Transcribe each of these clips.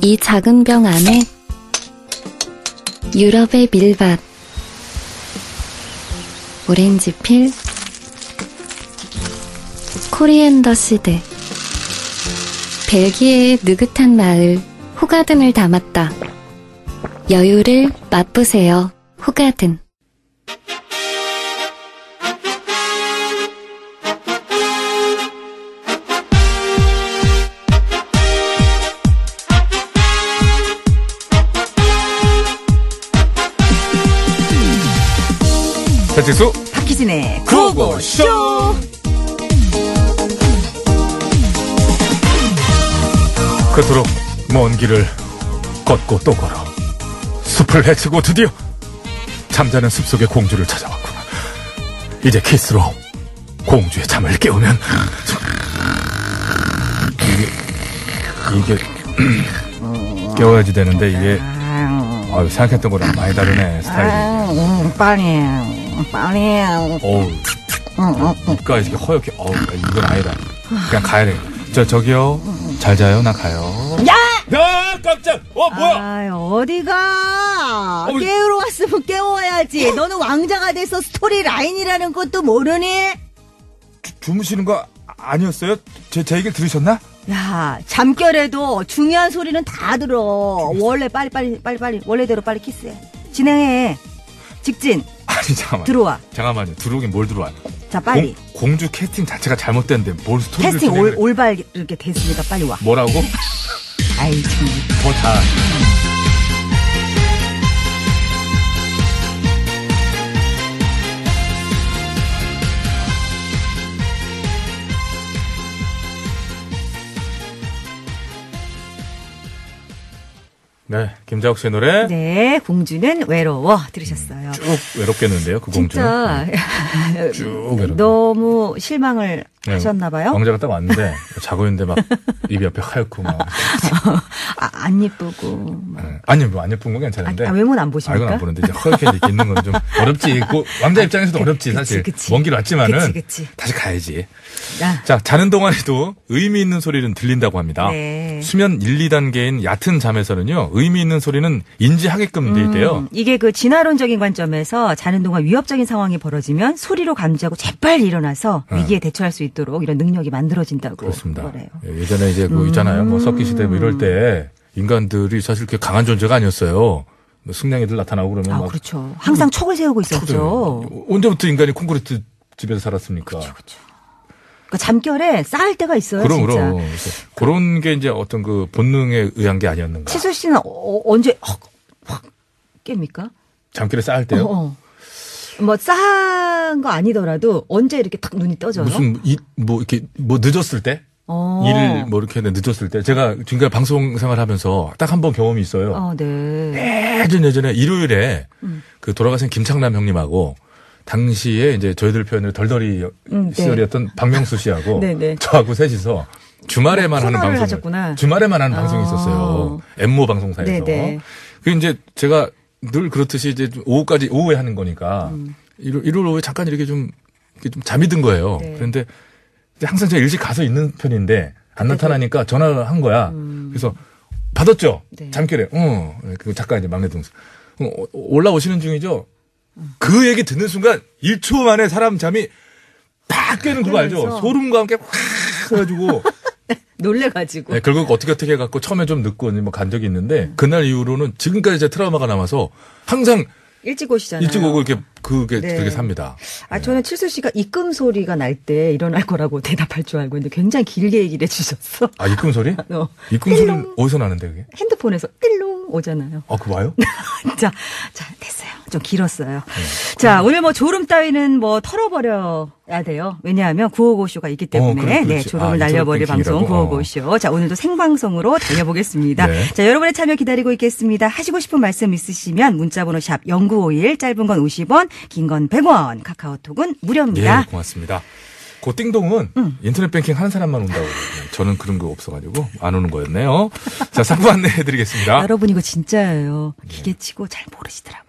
이 작은 병 안에 유럽의 밀밭, 오렌지필, 코리앤더 시드, 벨기에의 느긋한 마을 호가든을 담았다. 여유를 맛보세요. 호가든. 배치수. 박희진의 구호고쇼. 그토록 먼 길을 걷고 또 걸어 숲을 헤치고 드디어 잠자는 숲속의 공주를 찾아왔구나. 이제 키스로 공주의 잠을 깨우면 이게 이게 깨워야지 되는데 이게 아유, 생각했던 거랑 많이 다르네 스타일이. 음, 빨리, 빨리. 어우, 입가 이렇게 허옇게, 어우, 이건 아니다. 그냥 가야 돼. 저, 저기요. 잘 자요? 나 가요. 야! 야, 깜짝! 어, 뭐야? 아, 어디가? 어이. 깨우러 왔으면 깨워야지. 너는 왕자가 돼서 스토리 라인이라는 것도 모르니? 주무시는 거 아니었어요? 제, 제 얘기를 들으셨나? 야, 잠결에도 중요한 소리는 다 들어. 원래 빨리 빨리 빨리 빨리 원래대로 빨리 키스해. 진행해. 직진 아니, 잠깐만. 들어와. 잠깐만요. 들어오긴 뭘 들어와. 자 빨리. 공, 공주 캐스팅 자체가 잘못됐는데 뭘 스토리를 캐스팅 진행을 올, 해. 올발 이렇게 됐으니까 빨리 와. 뭐라고? 아이 참. 더 다. 네, 김자옥 씨의 노래 네, 공주는 외로워 들으셨어요. 쭉 외롭겠는데요, 그 공주. 진짜 쭉 외롭. 너무 실망을 네, 하셨나 봐요. 왕자가 딱 왔는데 자고 있는데 막 입이 옆에 하얗고 막. 아, 안 예쁘고. 막. 네. 아니 뭐안 예쁜 건 괜찮은데. 아, 외모는 안 아, 보십니까? 이건 안 보는데 이제 허옇게 이렇게 있는 건 좀 어렵지. 그 왕자 입장에서도 어렵지 그치, 사실. 그치. 먼길 왔지만은 그치, 그치. 다시 가야지. 야, 자 자는 동안에도 의미 있는 소리는 들린다고 합니다. 네. 수면 1, 2단계인 얕은 잠에서는요 의미 있는 소리는 인지하게끔 돼 있대요. 음, 이게 그 진화론적인 관점에서 자는 동안 위협적인 상황이 벌어지면 소리로 감지하고 재빨리 일어나서 네. 위기에 대처할 수 있도록 이런 능력이 만들어진다고 그렇습니다. 그래요. 예, 예전에 이제 그 있잖아요. 뭐 석기 시대 뭐 이럴 때 인간들이 사실 그렇게 강한 존재가 아니었어요. 뭐 숙냥이들 나타나고 그러면 아, 막 그렇죠. 항상 촉을 세우고 있었죠. 언제부터 인간이 콘크리트 집에서 살았습니까? 그렇죠. 그러니까 잠결에 쌓을 때가 있어요, 그럼 진짜. 그럼 그런 게 이제 어떤 그 본능에 의한 게 아니었는가. 치수 씨는 어, 언제 확, 확 깹니까? 잠결에 쌓을 때요. 어, 어. 뭐 싸한 거 아니더라도 언제 이렇게 딱 눈이 떠져요? 무슨 이, 뭐 이렇게 뭐 늦었을 때 어. 일을 뭐 이렇게 늦었을 때 제가 지금까지 방송 생활하면서 딱 한 번 경험이 있어요. 어, 네. 예전 예전에 일요일에 음. 그 돌아가신 김창남 형님하고 당시에 이제 저희들 표현으로 덜덜이 음, 네. 시절이었던 박명수 씨하고 네, 네. 저하고 셋이서 주말에만 하는 방송 하셨구나. 주말에만 하는 아. 방송이 있었어요. 엠모 방송사에서. 네, 네. 그 이제 제가 늘 그렇듯이 이제 좀 오후까지 오후에 하는 거니까 음. 일요 일요일 오후에 잠깐 이렇게 좀 이렇게 좀 잠이 든 거예요. 네. 그런데 항상 제가 일찍 가서 있는 편인데 안 나타나니까 전화를 한 거야. 그래서 받았죠. 음. 네. 잠결에. 어. 그 작가 이제 막내 동생. 어, 올라오시는 중이죠. 그 얘기 듣는 순간 1초 만에 사람 잠이 팍 깨는 그거 알죠? 소름과 함께 확 해가지고 놀래가지고. 네, 결국 어떻게 어떻게 해갖고 처음에 좀 늦고 뭐간 적이 음. 있는데 그날 이후로는 지금까지 제 트라우마가 남아서 항상 일찍 오시잖아요. 일찍 오고 이렇게 그게 네. 그렇게 삽니다. 아, 저는 칠수 씨가 입금 소리가 날 때 일어날 거라고 대답할 줄 알고 있는데 굉장히 길게 얘기를 해주셨어. 아 입금 소리? 어. 입금 소리는 띠롱. 어디서 나는데 그게? 핸드폰에서 띠롱 오잖아요. 아 그거 와요? 자, 자, 됐어요. 좀 길었어요. 자, 오늘 뭐 졸음 따위는 뭐 털어버려 야 돼요. 왜냐하면 955쇼가 있기 때문에. 어, 네. 졸음을 아, 날려버릴 방송? 955쇼. 자, 오늘도 생방송으로 달려보겠습니다. 네. 자, 여러분의 참여 기다리고 있겠습니다. 하시고 싶은 말씀 있으시면 문자번호 샵 0951, 짧은 건 50원, 긴 건 100원, 카카오톡은 예, 무료입니다. 고맙습니다. 그 띵동은 인터넷 뱅킹 하는 사람만 온다고. 그러거든요. 저는 그런 거 없어가지고 안 오는 거였네요. 자, 상부 안내해드리겠습니다. 여러분 이거 진짜예요. 기계치고 잘 모르시더라고요.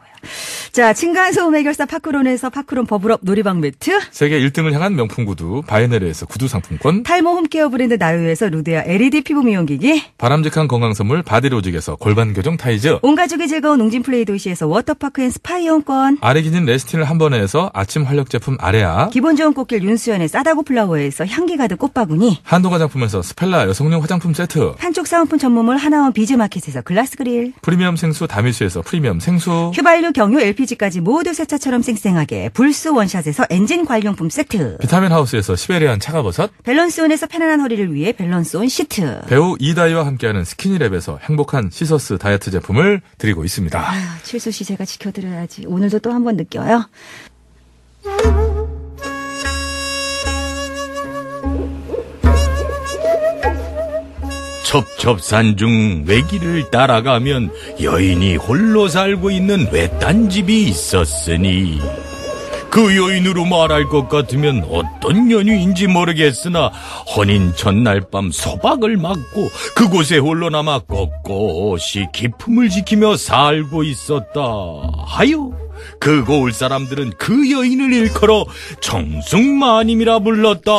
자, 층간소음 해결사 파크론에서 파크론 버블업 놀이방 매트. 세계 1등을 향한 명품 구두 바이네르에서 구두 상품권 탈모 홈케어 브랜드 나유에서 루데아 LED 피부 미용기기. 바람직한 건강 선물 바디로직에서 골반 교정 타이즈 온 가족이 즐거운 웅진 플레이 도시에서 워터파크 and 스파 이용권. 아르기닌 레스틴을 한 번에 해서 아침 활력 제품 아레아 기분 좋은 꽃길 윤수연의 싸다고 플라워에서 향기 가득 꽃바구니. 한도 화장품에서 스펠라 여성용 화장품 세트 판촉 사은품 전문몰 하나원 비즈마켓에서 글라스 그릴. 프리미엄 생수 다미수에서 프리미엄 생수 휘발유, 경유, LPG까지 모두 새 차처럼 쌩쌩하게 불스 원샷에서 엔진 관리용품 세트. 비타민 하우스에서 시베리안 차가버섯 밸런스온에서 편안한 허리를 위해 밸런스온 시트. 배우 이다희와 함께하는 스키니랩에서 행복한 시서스 다이어트 제품을 드리고 있습니다. 아유, 칠수 씨 제가 지켜드려야지. 오늘도 또 한 번 느껴요. 첩첩산 중 외길을 따라가면 여인이 홀로 살고 있는 외딴 집이 있었으니 그 여인으로 말할 것 같으면 어떤 연유인지 모르겠으나 혼인 전날 밤 소박을 맞고 그곳에 홀로 남아 꼿꼿이 기품을 지키며 살고 있었다. 하여 그 고을 사람들은 그 여인을 일컬어 정승마님이라 불렀다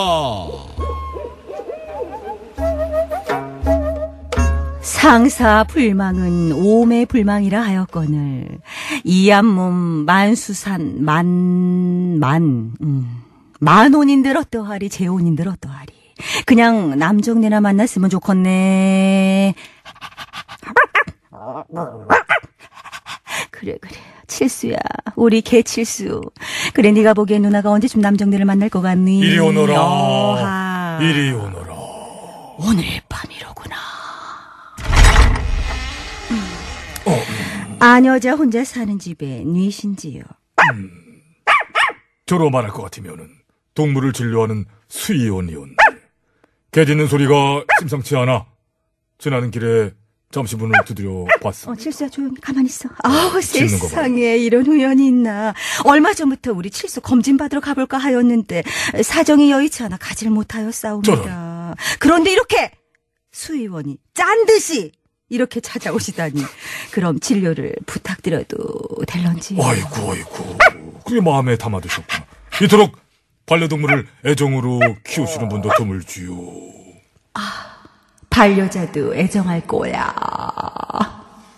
상사 불망은 오매 불망이라 하였거늘 이암몸 만수산 만만 음, 만혼인들 어떠하리 재혼인들 어떠하리 그냥 남정네나 만났으면 좋겠네 그래 그래 칠수야 우리 개 칠수 그래 네가 보기엔 누나가 언제쯤 남정네를 만날 것 같니 이리 오너라. 어하. 이리 오너라. 오늘 밤이로구나. 아녀자 혼자 사는 집에 뉘신지요. 저로 말할 것 같으면은 동물을 진료하는 수의원이온. 개 짖는 소리가 심상치 않아. 지나는 길에 잠시 문을 두드려 봤어. 어, 칠수야 조용히 가만히 있어. 아우 거 세상에 이런 우연이 있나. 얼마 전부터 우리 칠수 검진 받으러 가볼까 하였는데 사정이 여의치 않아 가지를 못하였사옵니다. 그런데 이렇게 수의원이 짠 듯이 이렇게 찾아오시다니. 그럼 진료를 부탁드려도 될런지. 아이고, 아이고. 그게 마음에 담아두셨구나. 이토록 반려동물을 애정으로 키우시는 분도 드물지요. 반려자도 애정할 거야.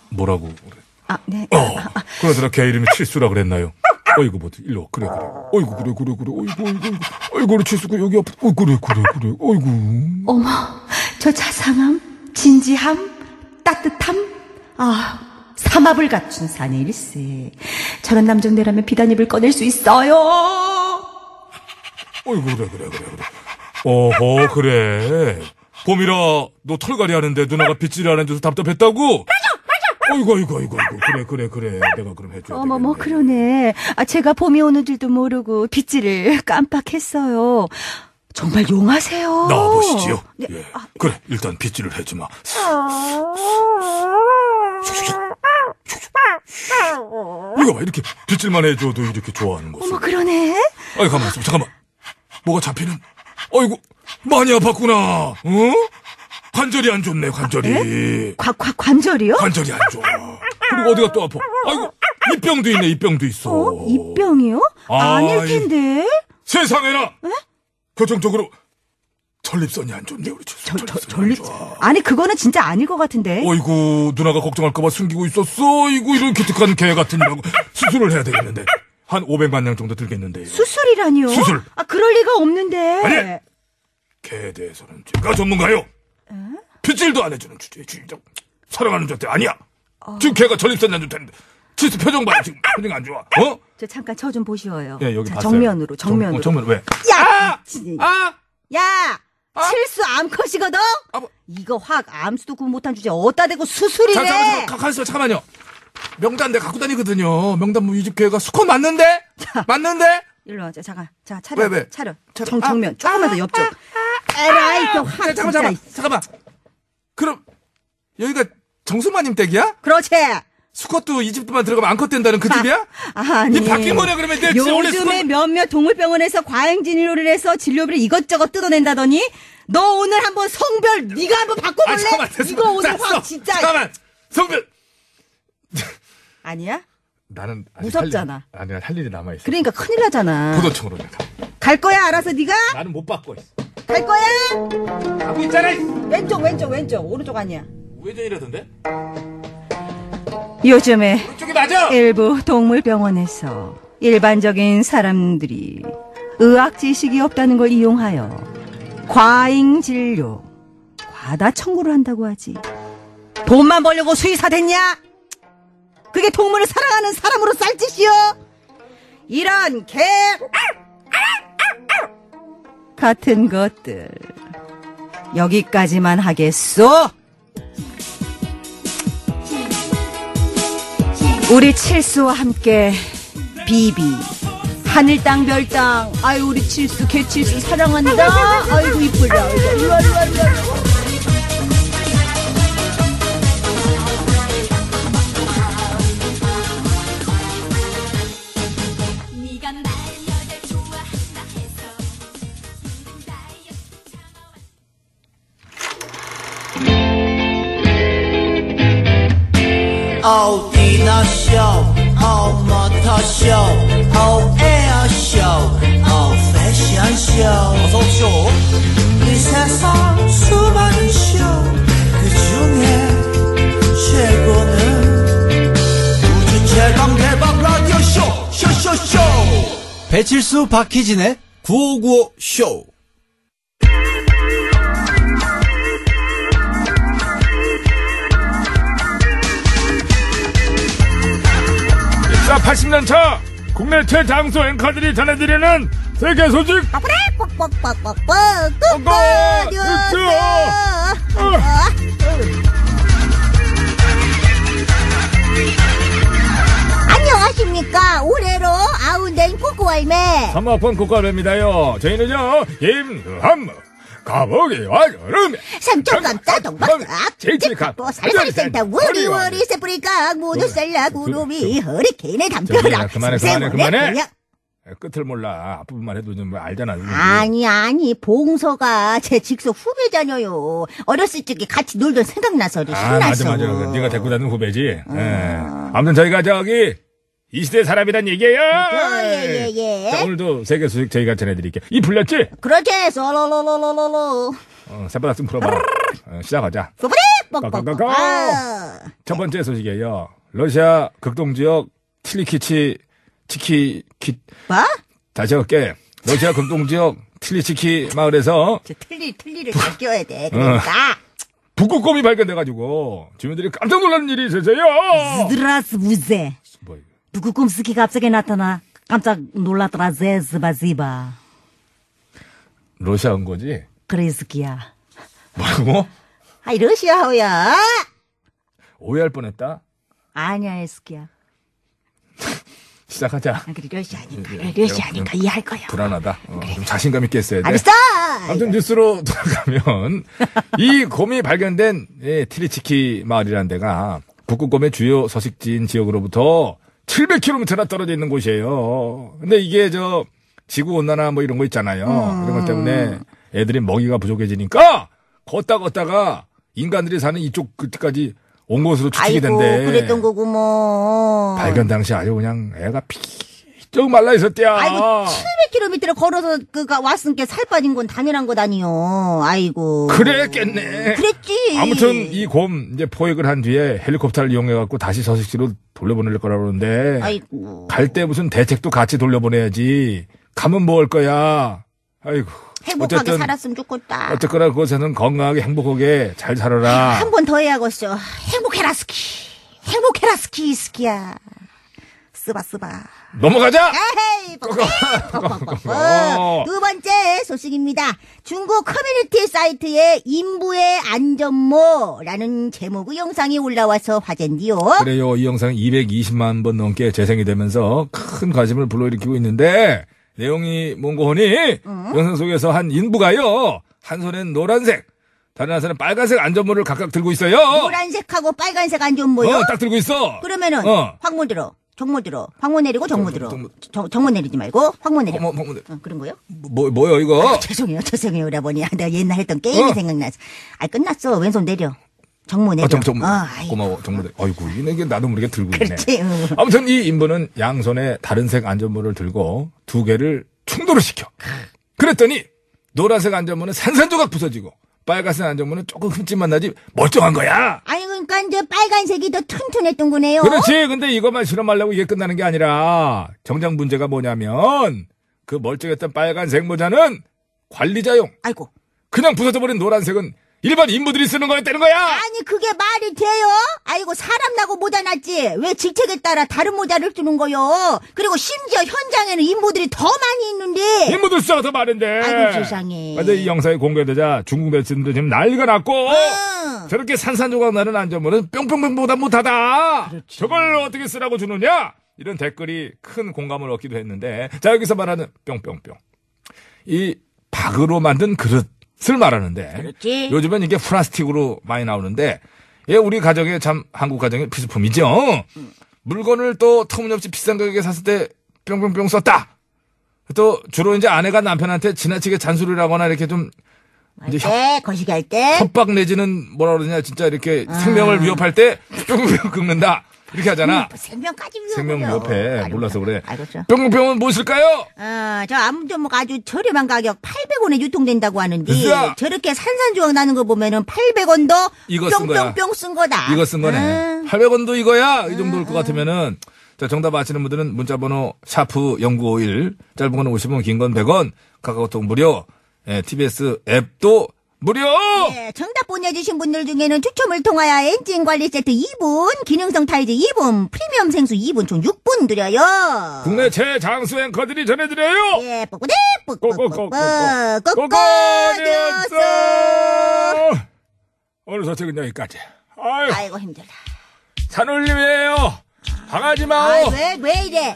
뭐라고 그래? 아, 네. 어, 그러더라 걔 이름이 칠수라 그랬나요? 어이구, 뭐, 일로, 와. 그래, 그래. 어이구, 그래, 그래, 그래. 어이구, 어이구, 어이구. 어이구, 칠수가 여기 아프, 어, 그래, 그래, 그래. 어이구. 어머, 저 자상함, 진지함, 따뜻함, 아, 삼합을 갖춘 사내 일세. 저런 남정네라면 비단입을 꺼낼 수 있어요. 어이구, 그래, 그래, 그래, 그래. 어허, 그래. 봄이라 너 털갈이 하는데 누나가 빗질을 안 해줘서 답답했다고? 어이구, 어이구, 어이구, 어이구. 그래, 그래, 그래. 내가 그럼 해줘야 어머, 뭐. 그러네. 아, 제가 봄이 오는 줄도 모르고 빗질을 깜빡했어요. 정말 용하세요. 나와보시지요. 네, 예. 그래, 일단 빗질을 해주마. 이거 봐, 이렇게 빗질만 해줘도 이렇게 좋아하는 거지. 어머, 그러네. 아이, 가만 있어. 잠깐만. 뭐가 잡히는? 어이구, 많이 아팠구나. 어? 관절이 안 좋네, 관절이. 과, 과, 관절이요? 관절이 안 좋아. 그리고 어디가 또 아파. 아이고, 입병도 있네, 입병도 있어. 어? 입병이요? 아, 아닐 텐데. 세상에나! 교정적으로 전립선이 안 좋네, 우리 저, 저, 전립. 아니, 그거는 진짜 아닐 것 같은데. 어이구, 누나가 걱정할까봐 숨기고 있었어. 이구, 이런 기특한 개 같은 이라고 수술을 해야 되겠는데. 한 500만 냥 정도 들겠는데요. 수술이라니요? 수술. 아, 그럴 리가 없는데. 아니! 개에 대해서는 제가 전문가요. 빗질도 안 해주는 주제의 주인장. 사랑하는 자한테 아니야. 어. 지금 걔가 전립선이 안 좋다는데. 치스 표정 봐, 지금 표정 안 좋아. 어? 저 잠깐 저 좀 보시오요. 예, 여기 자, 봤어요. 정면으로, 정면으로. 정, 면 왜? 야! 진- 아! 야! 칠수 암컷이거든? 아, 뭐. 이거 확 암수도 구분 못한 주제 어디다 대고 수술이래? 자, 잠깐만, 잠깐만, 가만있어, 봐, 잠깐만요. 명단 내가 갖고 다니거든요. 명단 뭐이집 개가 수컷 맞는데? 맞는데? 일로 와자, 잠깐. 자, 차려. 왜, 왜? 차려. 차려. 정, 아, 정면. 조금만 더 옆쪽. 에라이, 또 확. 야, 잠깐만. 잠깐만, 잠깐만. 그럼, 여기가 정수마님 댁이야? 그렇지. 수컷도 이 집만 들어가면 암컷 된다는 그 집이야? 아니. 이 바뀐 거네, 그러면 내 요즘에 수컷- 몇몇 동물병원에서 과잉 진료를 해서 진료비를 이것저것 뜯어낸다더니 너 오늘 한번 성별 네가 한번 바꿔볼래? 아, 잠깐만, 됐어. 이거 오늘 됐어. 확 진짜 잠깐만. 성별. 아니야? 나는 무섭잖아. 할 일, 아니 할 일이 남아 있어. 그러니까 큰일 나잖아. 포도청으로 내가. 갈 거야 알아서 네가 나는 못 받고 있어. 갈 거야. 하고 있잖아. 이 왼쪽 왼쪽 왼쪽 오른쪽 아니야. 외전이라던데? 요즘에. 일부 동물병원에서 일반적인 사람들이 의학 지식이 없다는 걸 이용하여 과잉 진료, 과다 청구를 한다고 하지. 돈만 벌려고 수의사 됐냐? 그게 동물을 사랑하는 사람으로 쌀 짓이여? 이런 개 같은 것들 여기까지만 하겠소. 우리 칠수와 함께 비비. 하늘 땅 별 땅. 아유 우리 칠수 개 칠수 사랑한다. 아이고 이쁘다. 아이고 일로 와, 일로 와, 일 dinner show. Oh, motor show. Oh, air show. Oh, fashion show. 어서 오쇼. 이 세상 수많은 쇼. 그 중에 최고는 우주 최강 대박 라디오 쇼. 쇼 쇼 쇼. 배칠수 박희진의 9595 쇼. 80년 차 국내 최장수 앵커들이 전해드리는 세계 소식. 뻑뻑뻑뻑뻑 뻑뻑. 안녕하십니까. 올해로 아웃된 꼬꼬알매. 삼학번 국가입니다요. 저희는요, 임함, 가보기와 여름에. 따동박박 제이칠갑. 또 살살센터 워리워리 세프리카 모두살라 구름이 허리케인의 담벼락 그만해, 그만해, 그만해. 끝을 몰라. 앞부분만 해도 좀 알잖아. 아니 아니 봉서가 제 직속 후배잖아요 어렸을 적에 같이 놀던 생각나서 아, 신나서 맞아, 맞아. 네가 데리고 다니는 후배지. 예. 아무튼 저희가 저기, 이 시대 사람이란 얘기예요. 예, 예, 예. 자, 오늘도 세계 소식 저희가 전해드릴게요. 이 불렸지? 그렇지 솔로로로로로로 어, 새바닥 좀 풀어봐. 어, 시작하자. 소프리 뻑뻑뻑. 아. 첫 번째 소식이에요. 러시아 극동 지역 틸리키치 치키 키 뭐? 다시 할게. 러시아 극동 지역 틸리치키 마을에서 저 틀리 틀리를 잘 끼워야 돼 그러니까 북극곰이 발견돼가지고 주민들이 깜짝 놀라는 일이 있었어요. 드라스 부제 뭐 이거. 북극곰스키 갑자기 나타나 깜짝 놀랐더라 제스바지바 러시아 온 거지? 그레스키야 뭐라고? 아이 러시아어야 오해할 뻔했다. 아니야 에스키야 시작하자. 아, 그래 러시아니까 러시아니까 이해할 거야 불안하다. 어, 좀 자신감 있게 했어야 돼. 알았어 아무튼 뉴스로 돌아가면 이 곰이 발견된 예, 티리치키 마을이라는 데가 북극곰의 주요 서식지인 지역으로부터 700km나 떨어져 있는 곳이에요. 근데 이게 저 지구 온난화 뭐 이런 거 있잖아요. 이런 것 때문에 애들이 먹이가 부족해지니까 걷다 걷다가 인간들이 사는 이쪽 끝까지 온 것으로 추측이 아이고 된대. 그랬던 거고 뭐 발견 당시 아주 그냥 애가 피 쩍 말라 있었대야. 아이고 700km를 걸어서 그가 왔으니까 살 빠진 건 당연한 거다니요 아이고 그랬겠네. 그랬지 아무튼 이 곰 이제 포획을 한 뒤에 헬리콥터를 이용해 갖고 다시 서식지로 돌려보낼 거라고 그러는데 아이고 갈 때 무슨 대책도 같이 돌려보내야지. 가면 뭐 할 거야. 아이고. 행복하게 어쨌든 살았으면 좋겠다 어쨌거나 그곳에는 건강하게 행복하게 잘 살아라. 한 번 더 해야겠어 행복해라 스키 행복해라 스키 스키야 쓰바 쓰바 넘어가자. 에헤이 어. 두 번째 소식입니다. 중국 커뮤니티 사이트에 인부의 안전모라는 제목의 영상이 올라와서 화제인데요. 그래요. 이 영상이 220만 번 넘게 재생이 되면서 큰 관심을 불러일으키고 있는데 내용이 뭔고 하니 영상 속에서 한 인부가요. 한 손엔 노란색, 다른 한 손엔 빨간색 안전모를 각각 들고 있어요. 노란색하고 빨간색 안전모요. 어, 딱 들고 있어. 그러면은 어. 황모 들어, 정모 들어, 황모 내리고 정모 들어. 정모. 정, 정모 내리지 말고 황모 내려. 어머, 어머, 어머. 어, 그런 거요? 뭐, 뭐요, 이거? 죄송해요, 죄송해요, 오라버니. 내가 옛날 했던 게임이 어? 생각나서. 아, 끝났어. 왼손 내려. 정문에. 아, 정, 정문. 어, 아이, 고마워, 정문. 아이고, 이게 나도 모르게 들고 있네. 그렇지. 응. 아무튼 이 인부는 양손에 다른 색 안전모를 들고 두 개를 충돌을 시켜. 그랬더니 노란색 안전모는 산산조각 부서지고 빨간색 안전모는 조금 흠집만 나지 멀쩡한 거야. 아니 그러니까 이제 빨간색이 더 튼튼했던 거네요. 그렇지. 근데 이것만 실험하려고 이게 끝나는 게 아니라 정작 문제가 뭐냐면 그 멀쩡했던 빨간색 모자는 관리자용. 아이고. 그냥 부서져버린 노란색은 일반 인부들이 쓰는 거였다는 거야. 아니 그게 말이 돼요? 아이고 사람 나고 모자 놨지 왜 직책에 따라 다른 모자를 쓰는 거요? 그리고 심지어 현장에는 인부들이 더 많이 있는데 인부들 숫자가 더 많은데. 아이고, 세상에. 근데 이 영상이 공개되자 중국 매체들도 지금 난리가 났고 응. 저렇게 산산조각 나는 안전모는 뿅뿅뿅보다 못하다. 그렇죠. 저걸 어떻게 쓰라고 주느냐? 이런 댓글이 큰 공감을 얻기도 했는데 자 여기서 말하는 뿅뿅뿅. 이 박으로 만든 그릇 을 말하는데 그렇지. 요즘엔 이게 플라스틱으로 많이 나오는데 예, 우리 가정에 참 한국 가정의 필수품이죠. 물건을 또 터무니없이 비싼 가격에 샀을 때 뿅뿅뿅 썼다. 또 주로 이제 아내가 남편한테 지나치게 잔소리를 하거나 이렇게 좀 이제 협, 네 거시기 할 때. 협박 내지는 뭐라 그러냐 진짜 이렇게 생명을 위협할 때 뿅뿅뿅 긁는다 이렇게 하잖아. 생명까지 위협. 생명 위협해 몰라서 그래. 알겠죠. 뿅뿅뿅은 무엇일까요? 어, 저 안전모 아주 저렴한 가격 800원에 유통된다고 하는데 으쌰. 저렇게 산산조각 나는 거 보면은 800원 더 이거 쓴 거야. 뿅뿅뿅 쓴 거다. 이거 쓴 거네. 응. 800원도 이거야? 이 정도일 것 같으면은, 자, 정답 아시는 분들은 문자번호 샤프 0951, 짧은 건 50원, 긴 건 100원, 카카오톡 무료, 예, TBS 앱도 무료! 네, 정답 보내주신 분들 중에는 추첨을 통하여 엔진 관리 세트 2분, 기능성 타이즈 2분, 프리미엄 생수 2분, 총 6분 드려요. 국내 최장수 앵커들이 전해드려요! 예, 뽀뽀대. 뽀뽀뽀뽀! 꼬꼬니었어. 오늘 소식은 여기까지. 아유, 아이고, 힘들다. 산울림이에요! 방하지 아, 마오! 왜, 왜 이래?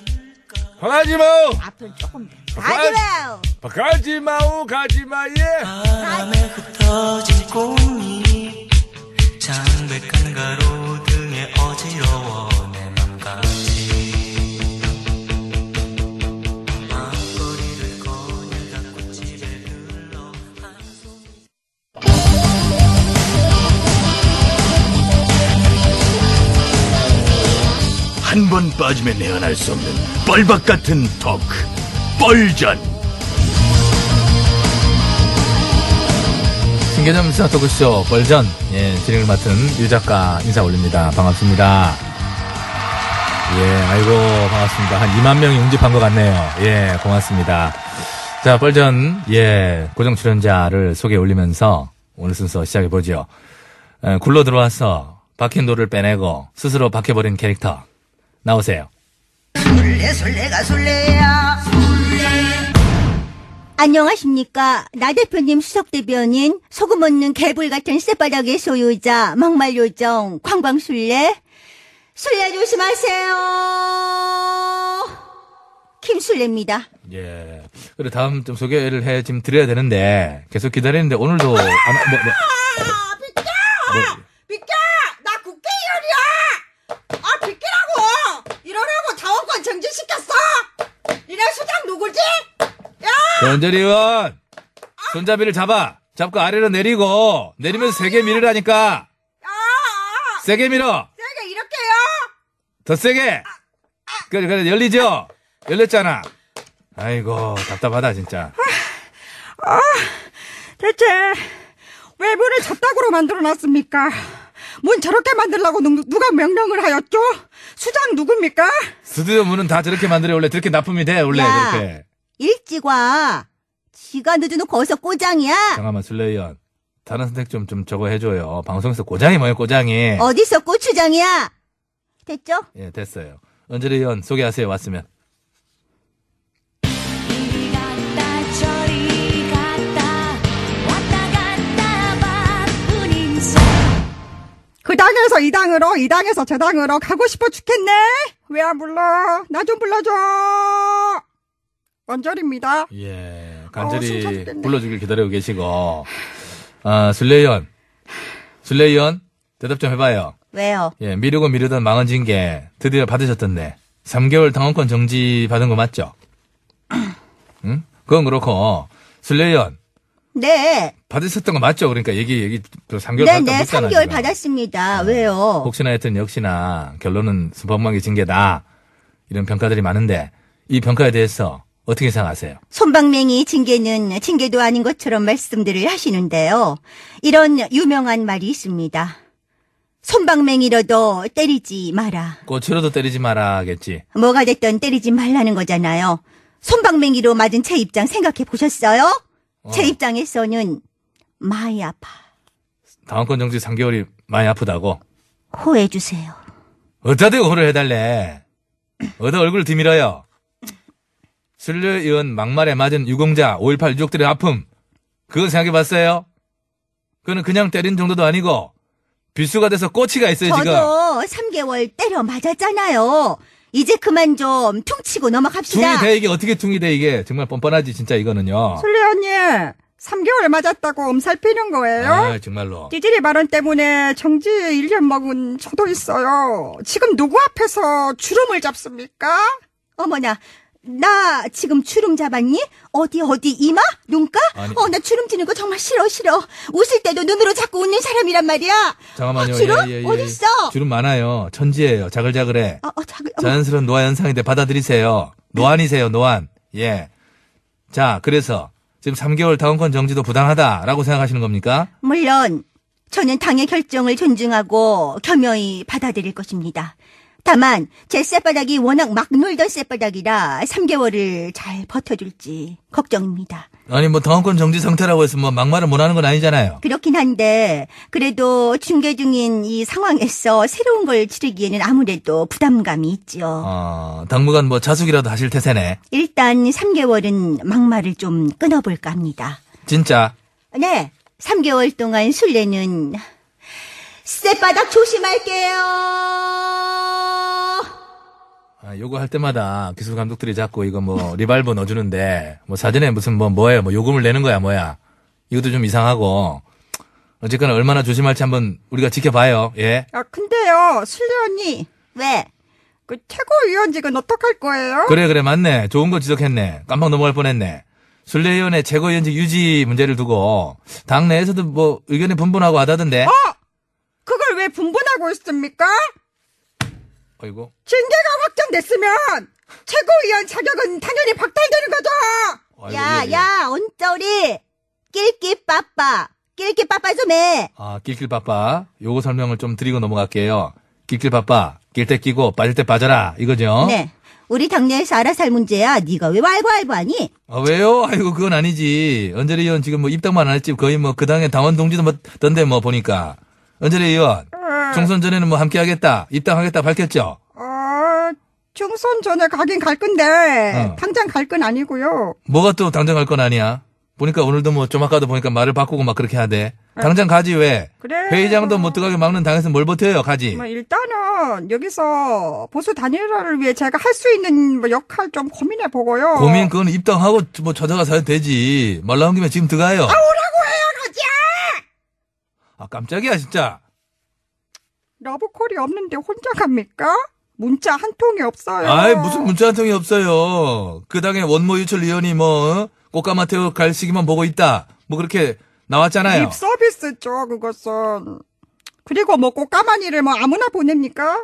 방하지 마오! 앞을 조금 더. 가지 마요. 가지 마오, 가지 마, 예! 바람에 흩어진 꽃잎 창백한 가로 등에 어지러워 내 맘같이 앞거리를 거닐다 꽃집에 들러 한숨 한번 빠지면 내안할 수 없는 뻘박 같은 토크 뻘전 신개념 시사 토크쇼 벌전 예, 진행을 맡은 유 작가 인사 올립니다. 반갑습니다. 예, 아이고 반갑습니다. 한 2만 명이 응집한 것 같네요. 예, 고맙습니다. 자, 벌전 예 고정 출연자를 소개 올리면서 오늘 순서 시작해 보죠. 굴러 들어와서 박힌 돌을 빼내고 스스로 박혀버린 캐릭터 나오세요. 술래, 술래가 술래야. 안녕하십니까. 나 대표님 수석 대변인, 소금 없는 개불 같은 쌔바닥의 소유자, 막말 요정, 광광술래. 술래 조심하세요. 김술래입니다. 예. 그리고 다음 좀 소개를 해 지금 드려야 되는데 계속 기다리는데 오늘도 안, 뭐, 뭐, 비켜! 뭐, 비켜! 나 국회의원이야! 아, 비키라고! 이러려고 자원권 정지시켰어! 이래 수장 누구지? 전재리 의원 손잡이를 잡아 잡고 아래로 내리고 내리면서 세게 밀으라니까 아! 세게 밀어 제가 이렇게요? 더 세게 그래 그래 열리죠 열렸잖아 아이고 답답하다 진짜 대체 왜 문을 저따구로 만들어놨습니까? 문 저렇게 만들라고 누, 누가 명령을 하였죠? 수장 누굽니까? 스튜디오 문은 다 저렇게 만들어 원래 저렇게 납품이 돼 원래 야. 저렇게 일찍 와. 지가 늦어놓고 어서 꼬장이야. 잠깐만 술래 의원 다른 선택 좀 좀 저거 해줘요 방송에서 고장이 뭐예요 고장이 어디서 고추장이야? 됐죠? 예 됐어요 은재리 의원 소개하세요 왔으면 이리 갔다 저리 갔다 왔다 갔다 바쁜 인생 그 당에서 이 당으로, 이 당에서 저 당으로 가고 싶어 죽겠네? 왜 안 불러? 나 좀 불러줘! 원절입니다. 예, 어, 간절히 숨 참겠네. 불러주길 기다리고 계시고, 아, 술래의원. 술래의원, 대답 좀 해봐요. 왜요? 예, 미루고 미루던 망언 징계 드디어 받으셨던데, 3개월 당원권 정지 받은 거 맞죠? 응? 그건 그렇고, 술래의원, 네. 받으셨던 거 맞죠? 그러니까 얘기, 얘기, 또 3개월 네, 받았다 네. 묻잖아, 3개월 지금. 받았습니다. 왜요? 혹시나 했던 역시나 결론은 수박망이 징계다. 이런 평가들이 많은데, 이 평가에 대해서 어떻게 생각하세요? 손방맹이 징계는 징계도 아닌 것처럼 말씀들을 하시는데요. 이런 유명한 말이 있습니다. 손방맹이로도 때리지 마라. 꽃으로도 때리지 마라겠지. 뭐가 됐든 때리지 말라는 거잖아요. 손방맹이로 맞은 제 입장 생각해 보셨어요? 제 어. 입장에서는 많이 아파. 다음 건 정지 3개월이 많이 아프다고. 호해 주세요. 어디다 대고 호를 해달래. 어디다 얼굴 뒤밀어요. 술래 의원 막말에 맞은 유공자 5.18 유족들의 아픔. 그건 생각해봤어요? 그거는 그냥 때린 정도도 아니고 비수가 돼서 꼬치가 있어요 지금. 저도 3개월 때려 맞았잖아요. 이제 그만 좀 퉁치고 넘어갑시다. 퉁이 돼 이게 어떻게 퉁이 돼 이게 정말 뻔뻔하지 진짜 이거는요. 솔리 언니, 3개월 맞았다고 엄살 피는 거예요? 아 정말로. 찌질이 발언 때문에 정지 1년 먹은 저도 있어요. 지금 누구 앞에서 주름을 잡습니까? 어머나, 나 지금 주름 잡았니? 어디 어디 이마? 눈가? 아니. 어, 나 주름 지는 거 정말 싫어 싫어. 웃을 때도 눈으로 자꾸 웃는 사람이란 말이야. 잠깐만요. 어, 주름? 예, 예, 예. 어딨어? 주름 많아요. 천지예요. 자글자글해. 어, 어, 자글. 자연스러운 노화 현상인데 받아들이세요. 노안이세요, 노안. 예. 자, 그래서 지금 3개월 다운권 정지도 부당하다라고 생각하시는 겁니까? 물론 저는 당의 결정을 존중하고 겸허히 받아들일 것입니다. 다만 제 쌔바닥이 워낙 막 놀던 쌔바닥이라 3개월을 잘 버텨줄지 걱정입니다. 아니 뭐 다운권 정지 상태라고 해서 뭐 막말을 못 하는 건 아니잖아요. 그렇긴 한데 그래도 중계 중인 이 상황에서 새로운 걸 치르기에는 아무래도 부담감이 있죠. 어, 당분간 뭐 자숙이라도 하실 태세네. 일단 3개월은 막말을 좀 끊어볼까 합니다. 진짜. 네, 3개월 동안 술래는 쌔바닥 조심할게요. 아, 요거 할 때마다 기술 감독들이 자꾸 이거 뭐 리발브 넣어주는데 뭐 사전에 무슨 뭐 뭐예요? 뭐 요금을 내는 거야 뭐야? 이것도 좀 이상하고. 어쨌거나 얼마나 조심할지 한번 우리가 지켜봐요. 예. 아, 근데요, 슬리 언니, 왜? 그 최고위원직은 어떡할 거예요? 그래 그래 맞네. 좋은 거 지적했네. 깜빡 넘어갈 뻔했네. 순례위원회 최고위원직 유지 문제를 두고 당 내에서도 뭐 의견이 분분하고 하다던데. 어? 그걸 왜 분분하고 있습니까? 어이구 징계가 확정됐으면 최고위원 자격은 당연히 박탈되는 거죠! 야, 예, 예. 야, 온저리 낄끼 빠빠. 낄끼 빠빠 좀 해. 아 낄낄빠빠 요거 설명을 좀 드리고 넘어갈게요 낄낄빠빠 낄 때 끼고 빠질 때 빠져라 이거죠 네. 우리 당내에서 알아서 할 문제야. 네가 왜 왈가왈부하니? 아, 왜요? 아이고, 그건 아니지. 언저리 의원 지금 뭐 입당만 안 했지. 거의 뭐 그 당의 당원 동지도 뭐 던데 뭐 보니까. 언저리 의원, 총선 전에는 뭐 함께 하겠다. 입당하겠다 밝혔죠? 어, 중선 전에 가긴 갈 건데, 어. 당장 갈 건 아니고요. 뭐가 또 당장 갈 건 아니야? 보니까 오늘도 뭐 좀 아까도 보니까 말을 바꾸고 막 그렇게 하대. 당장 가지 왜? 그래. 회의장도 못 들어가게 막는 당에서 뭘 버텨요, 가지. 뭐 일단은 여기서 보수 단일화를 위해 제가 할 수 있는 뭐 역할 좀 고민해 보고요. 고민 그건 입당하고 뭐 찾아가서 해도 되지. 말 나온 김에 지금 들어가요. 오라고 해요, 가자. 아, 깜짝이야, 진짜. 러브콜이 없는데 혼자 갑니까? 문자 한 통이 없어요. 아이, 무슨 문자 한 통이 없어요. 그 당에 원모 유철 의원이 뭐, 어? 꽃가마 태워 갈 시기만 보고 있다. 뭐 그렇게 나왔잖아요. 립 서비스죠, 그것은. 그리고 뭐 꽃가마니를 뭐 아무나 보냅니까?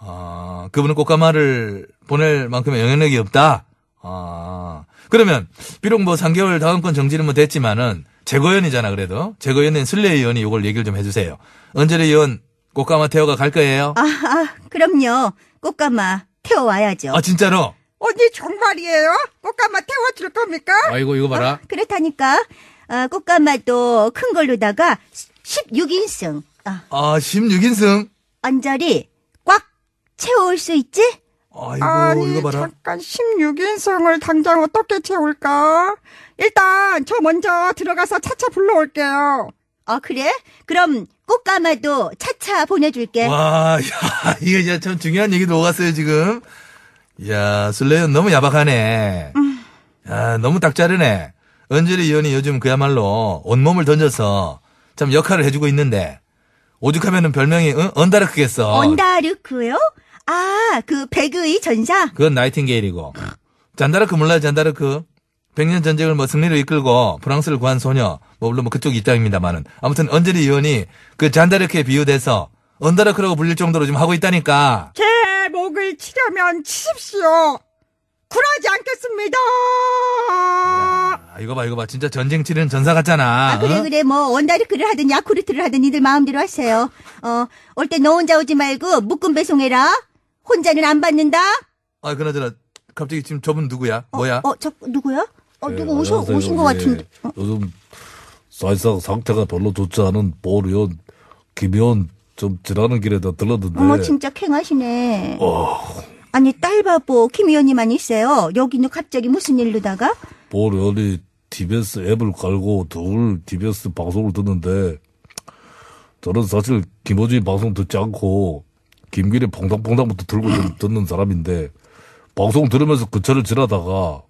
아, 그분은 꽃가마를 보낼 만큼의 영향력이 없다? 아, 그러면, 비록 뭐 3개월 다음권 정지는 뭐 됐지만은, 재거연이잖아, 그래도. 재거연은 슬레 의원이 이걸 얘기를 좀 해주세요. 언제래 의원, 꽃가마 태워가 갈 거예요? 아, 아, 그럼요. 꽃가마 태워와야죠. 아, 진짜로? 언니 정말이에요? 꽃가마 태워줄 겁니까? 아이고, 이거 봐라. 그렇다니까. 아, 꽃가마도 큰 걸로다가 16인승. 아, 아, 16인승? 언저리 꽉 채워올 수 있지? 아이고, 아니, 이거 봐라. 잠깐 16인승을 당장 어떻게 채울까? 일단 저 먼저 들어가서 차차 불러올게요. 아, 그래? 그럼 꽃가마도 차차 보내줄게. 와, 야, 이게 진짜 참 중요한 얘기도 오갔어요, 지금. 야, 술래는 너무 야박하네. 야, 너무 딱 자르네. 은재리 의원이 요즘 그야말로 온몸을 던져서 참 역할을 해주고 있는데, 오죽하면은 별명이, 응? 언다르크겠어. 언다르크요? 아, 그 배그의 전사? 그건 나이팅게일이고. 잔다르크 몰라요, 잔다르크? 백년 전쟁을 뭐 승리로 이끌고 프랑스를 구한 소녀, 뭐 물론 뭐 그쪽 입장입니다만은 아무튼 언저리 의원이 그 잔다르크에 비유돼서 언다르크라고 불릴 정도로 지금 하고 있다니까. 제 목을 치려면 치십시오. 굴하지 않겠습니다. 아, 이거 봐, 이거 봐. 진짜 전쟁 치르는 전사 같잖아. 아, 그래, 어? 그래. 뭐, 원다리크를 하든 야쿠르트를 하든 니들 마음대로 하세요. 어, 올 때 너 혼자 오지 말고 묶음 배송해라. 혼자는 안 받는다. 아, 그나저나 갑자기 지금 저분 누구야? 뭐야? 어, 저, 누구야? 어, 네, 누구 오셔, 안녕하세요. 오신 것 예, 같은데. 어, 요즘 사실상 상태가 별로 좋지 않은 보 의원, 김 의원 좀 지나는 길에다 들렀는데. 어머, 진짜 캥하시네. 어, 아니, 딸 바보 김 의원님만 있어요. 여기는 갑자기 무슨 일로다가? 보 의원이 TBS 앱을 깔고 둘 TBS 방송을 듣는데 저는 사실 김호준이 방송 듣지 않고 김길이 퐁당퐁당부터 들고 듣- 듣는 사람인데 방송 들으면서 그 차를 지나다가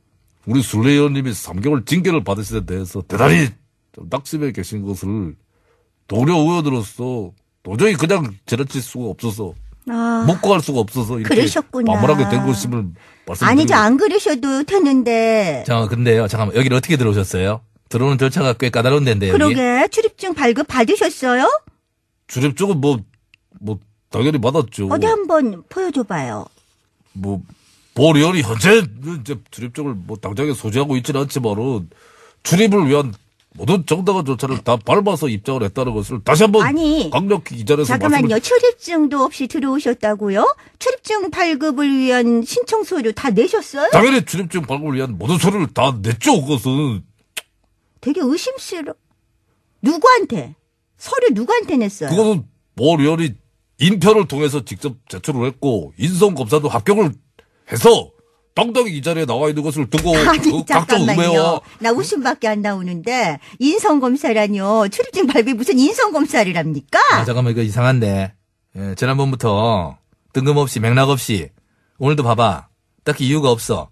우리 술래 의원님이 3개월 징계를 받으신 데 대해서 대단히 좀 낙심해 계신 것을 동료 의원으로서 도저히 그냥 지나칠 수가 없어서 아, 묵고할 수가 없어서 이렇게 그러셨구나. 반문하게 된 것임을 말씀드리고 아니죠. 안 그러셔도 되는데. 자, 근데요. 잠깐만. 여기를 어떻게 들어오셨어요? 들어오는 절차가 꽤 까다로운 데인데 여기. 그러게, 출입증 발급 받으셨어요? 주립 쪽은 뭐, 뭐, 당연히 받았죠. 어디 한번 보여줘봐요. 뭐, 보리언이 현재 이제 주립 쪽을 뭐 당장에 소지하고 있지는 않지만은 출입을 위한 모든 정당한 절차를 다 밟아서 입장을 했다는 것을 다시 한번 아니, 강력히 이 자리에서 잠깐만요. 말씀을 출입증도 없이 들어오셨다고요? 출입증 발급을 위한 신청 서류 다 내셨어요? 당연히 출입증 발급을 위한 모든 서류를 다 냈죠. 그것은 되게 의심스러. 누구한테? 서류 누구한테 냈어요? 그것은 보리언이 인편을 통해서 직접 제출을 했고 인성 검사도 합격을 해서 당당히 이 자리에 나와 있는 것을 두고 아니 그 각종 잠깐만요. 의회와 나 웃음밖에 안 나오는데 인성 검사라뇨. 출입증 발급이 무슨 인성 검사를 합니까? 아, 잠깐만, 이거 이상한데. 예, 지난번부터 뜬금없이 맥락 없이 오늘도 봐봐. 딱히 이유가 없어.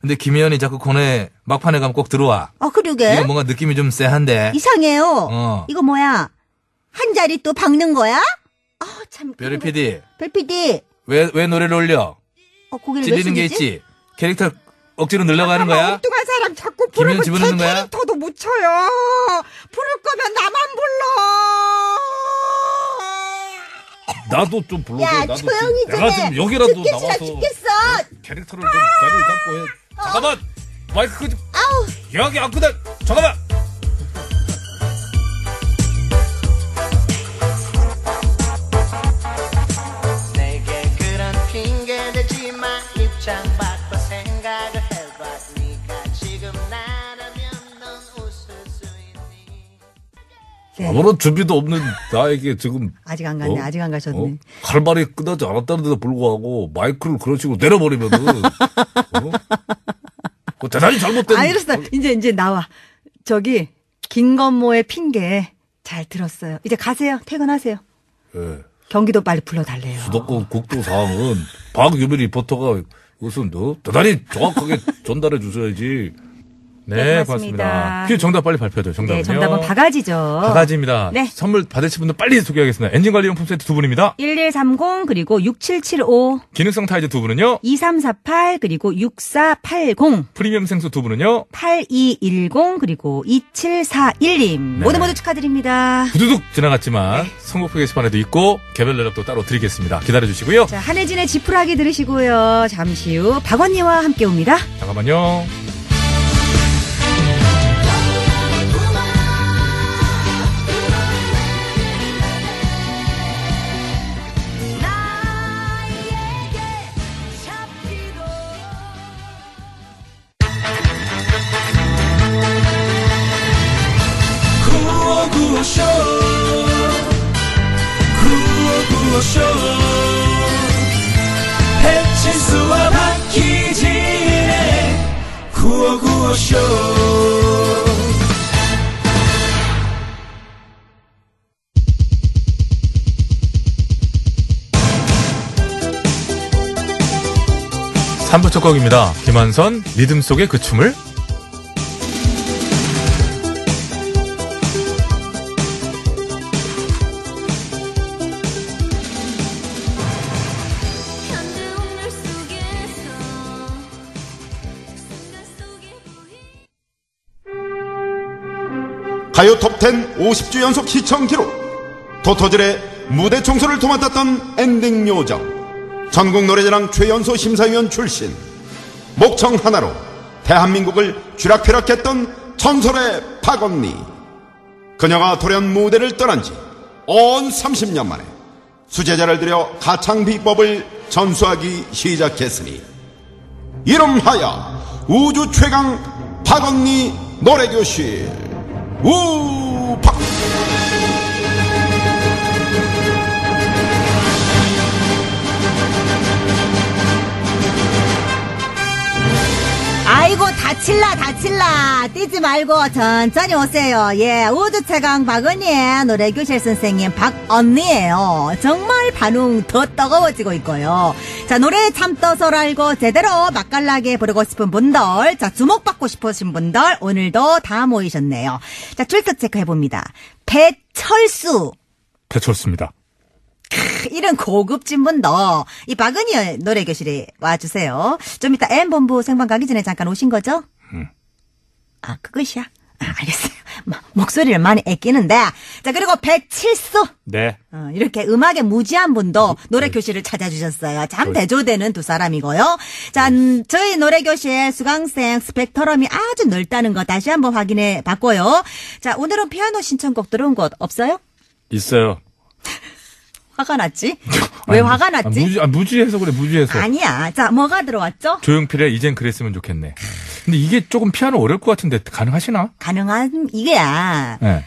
근데 김 의원이 자꾸 코너에 막판에 가면 꼭 들어와. 아 그러게 이거 뭔가 느낌이 좀 쎄한데. 이상해요. 어. 이거 뭐야? 한 자리 또 박는 거야? 아 참 별이 PD, 별피디. 왜, 왜 노래를 올려? 어 고기를 찔리는 몇 게? 있지? 캐릭터 억지로 늘려가는 거야? 엉뚱한 사람 자꾸 집어넣는 제 거야? 캐릭터도 묻혀요. 부를 거면 나만 불러. 나도 좀 불러줘. 야 나도 조용히 좀, 좀 내가 해. 좀 여기라도 듣기 싫어 나와서 죽겠어. 캐릭터를 좀 자리를 잡고 해. 잠깐만 마이크 좀 여기 안 끄다. 잠깐만. 네. 아무런 준비도 없는 나에게 지금 아직 안 갔네. 어? 아직 안 가셨네. 어? 할 말이 끝나지 않았다는데도 불구하고 마이크를 그런 식으로 내려버리면은 어? 그거 대단히 잘못된. 아, 이랬어. 이제, 이제 나와. 저기, 김건모의 핑계 잘 들었어요. 이제 가세요. 퇴근하세요. 예. 경기도 빨리 불러달래요. 수도권 국도 상황은 박유미 리포터가 이것은 너 대단히 정확하게 전달해 주셔야지. 네, 고맙습니다. 고맙습니다. 퀴즈 정답 빨리 발표해줘요. 정답은요? 네, 정답은 바가지죠. 바가지입니다. 네. 선물 받으실 분들 빨리 소개하겠습니다. 엔진 관리용품 세트 두 분입니다. 1130 그리고 6775 기능성 타이즈 두 분은요. 2348 그리고 6480 프리미엄 생수 두 분은요. 8210 그리고 2741님 모두 모두 축하드립니다. 두두둑 지나갔지만 선곡표 게시판에도 있고 개별 연락도 따로 드리겠습니다. 기다려주시고요. 자, 한혜진의 지푸라기 들으시고요. 잠시 후 박원희와 함께 옵니다. 잠깐만요. 구호구호쇼 배칠수와 박희진의 구호구호쇼 삼부첫 곡입니다. 김한선 리듬 속의 그 춤을 가요 톱10 50주 연속 시청 기록. 도토질의 무대 청소를 도맡았던 엔딩 요정. 전국 노래자랑 최연소 심사위원 출신. 목청 하나로 대한민국을 쥐락펴락했던 전설의 박언니. 그녀가 돌연 무대를 떠난 지 온 30년 만에 수제자를 들여 가창 비법을 전수하기 시작했으니 이름하여 우주 최강 박언니 노래교실 우박 아이고 다칠라 다칠라. 뛰지 말고 천천히 오세요. 예 우주 최강 박은희의 노래 교실 선생님 박언니예요. 정말 반응 더 뜨거워지고 있고요. 자 노래 참 떠서 알고 제대로 맛깔나게 부르고 싶은 분들 자 주목받고 싶으신 분들 오늘도 다 모이셨네요. 자 출석 체크해봅니다. 배철수. 배철수입니다. 이런 고급진 분도 이 박은희 노래교실에 와주세요. 좀 이따 M본부 생방 가기 전에 잠깐 오신 거죠? 아, 그것이야? 아, 알겠어요. 뭐, 목소리를 많이 애끼는데. 자, 그리고 백칠수. 네. 어, 이렇게 음악에 무지한 분도 노래교실을 찾아주셨어요. 참 대조되는 두 사람이고요. 자, 음, 저희 노래교실 수강생 스펙터럼이 아주 넓다는 거 다시 한번 확인해 봤고요. 자, 오늘은 피아노 신청곡 들어온 곳 없어요? 있어요. 화가 났지? 왜 화가 아, 났지? 무지, 아, 무지해서 그래, 무지해서. 아니야. 자, 뭐가 들어왔죠? 조용필의 이젠 그랬으면 좋겠네. 근데 이게 조금 피아노 어려울 것 같은데 가능하시나? 가능한 이게야. 네.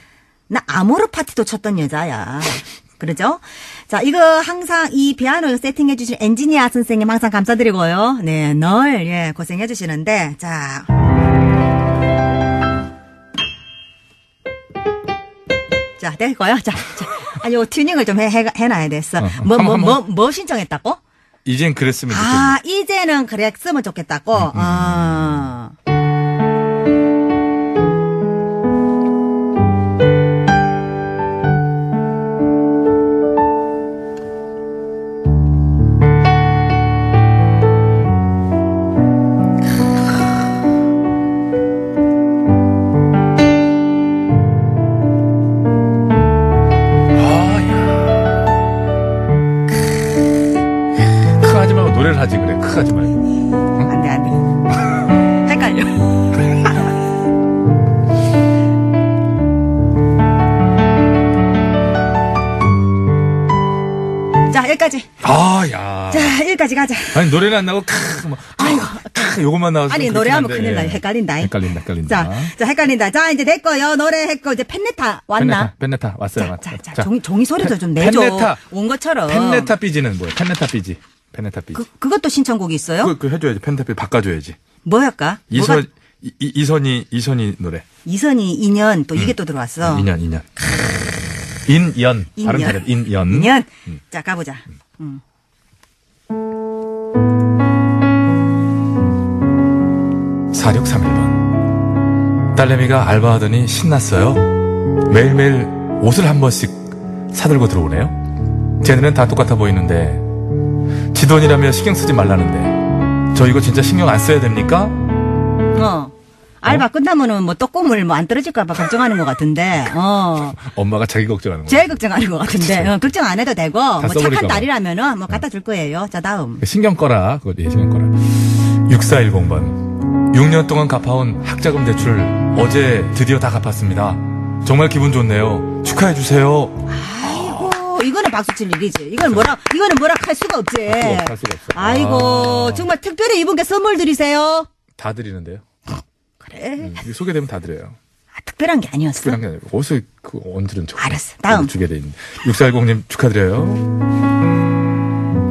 나 아모르 파티도 쳤던 여자야. 그러죠? 자, 이거 항상 이 피아노 세팅해 주신 엔지니어 선생님 항상 감사드리고요. 네, 늘 예, 고생해 주시는데 자. 자, 됐고요. 자, 자. 아니, 요 튜닝을 좀 해, 해, 해놔야 됐어. 어, 뭐, 뭐, 한번, 뭐, 뭐 신청했다고? 이젠 그랬으면 좋겠네. 아, 이제는 그랬으면 좋겠다고? 아. 크 아니 노래는 안 나고 크, 뭐, 아이고, 크, 요것만 나와서 아니, 좀 노래하면 큰일 나. 한데. 헷갈린다. 헷갈린다, 헷갈린다. 자, 자, 헷갈린다. 자, 이제 됐고요. 노래 했고, 이제 펜네타 왔나? 펜네타, 펜네타 왔어요. 자. 자, 자, 종이, 종이 소리도 좀 내줘. 펜네타. 온 것처럼. 펜네타 삐지는 뭐야? 펜네타 삐지. 펜네타 삐지. 그, 그것도 신청곡이 있어요? 그, 그 해줘야지. 펜네타 삐지 바꿔줘야지. 뭐였까? 이선, 뭐가- 이, 이- 이선이, 이선이 노래. 이선이 인연, 또 이게 또 들어왔어. 인연, 인연. 인연. 발음 인연. 인연. 인연. 음. 자, 가보자. 음. 4631번. 딸내미가 알바하더니 신났어요. 매일매일 옷을 한 번씩 사들고 들어오네요. 쟤네는 다 똑같아 보이는데, 지 돈이라며 신경 쓰지 말라는데, 저 이거 진짜 신경 안 써야 됩니까? 어. 알바 끝나면은 뭐 떡고물 뭐안 떨어질까봐 걱정하는 것 같은데, 어. 엄마가 자기 걱정하는 거야. 제일 걱정하는 것 같은데, 어, 걱정 안 해도 되고, 뭐 착한 봐. 딸이라면은 뭐 갖다 줄 거예요. 자, 다음. 신경 꺼라. 그거 예, 신경 꺼라. 6410번. 6년 동안 갚아온 학자금 대출 어제 드디어 다 갚았습니다. 정말 기분 좋네요. 축하해 주세요. 아이고, 이거는 박수 칠 일이지. 이건 뭐라, 이거는 뭐라 할 수가 없지. 할 수가 없- 할 수가 없어. 아이고, 아. 정말 특별히 이분께 선물 드리세요. 다 드리는데요. 그래. 음, 소개되면 다 드려요. 아, 특별한 게 아니었어. 특별한 게 아니고 어디서 그 언들은 저 알았어. 다음. 주게 돼 있는 6410님 축하드려요.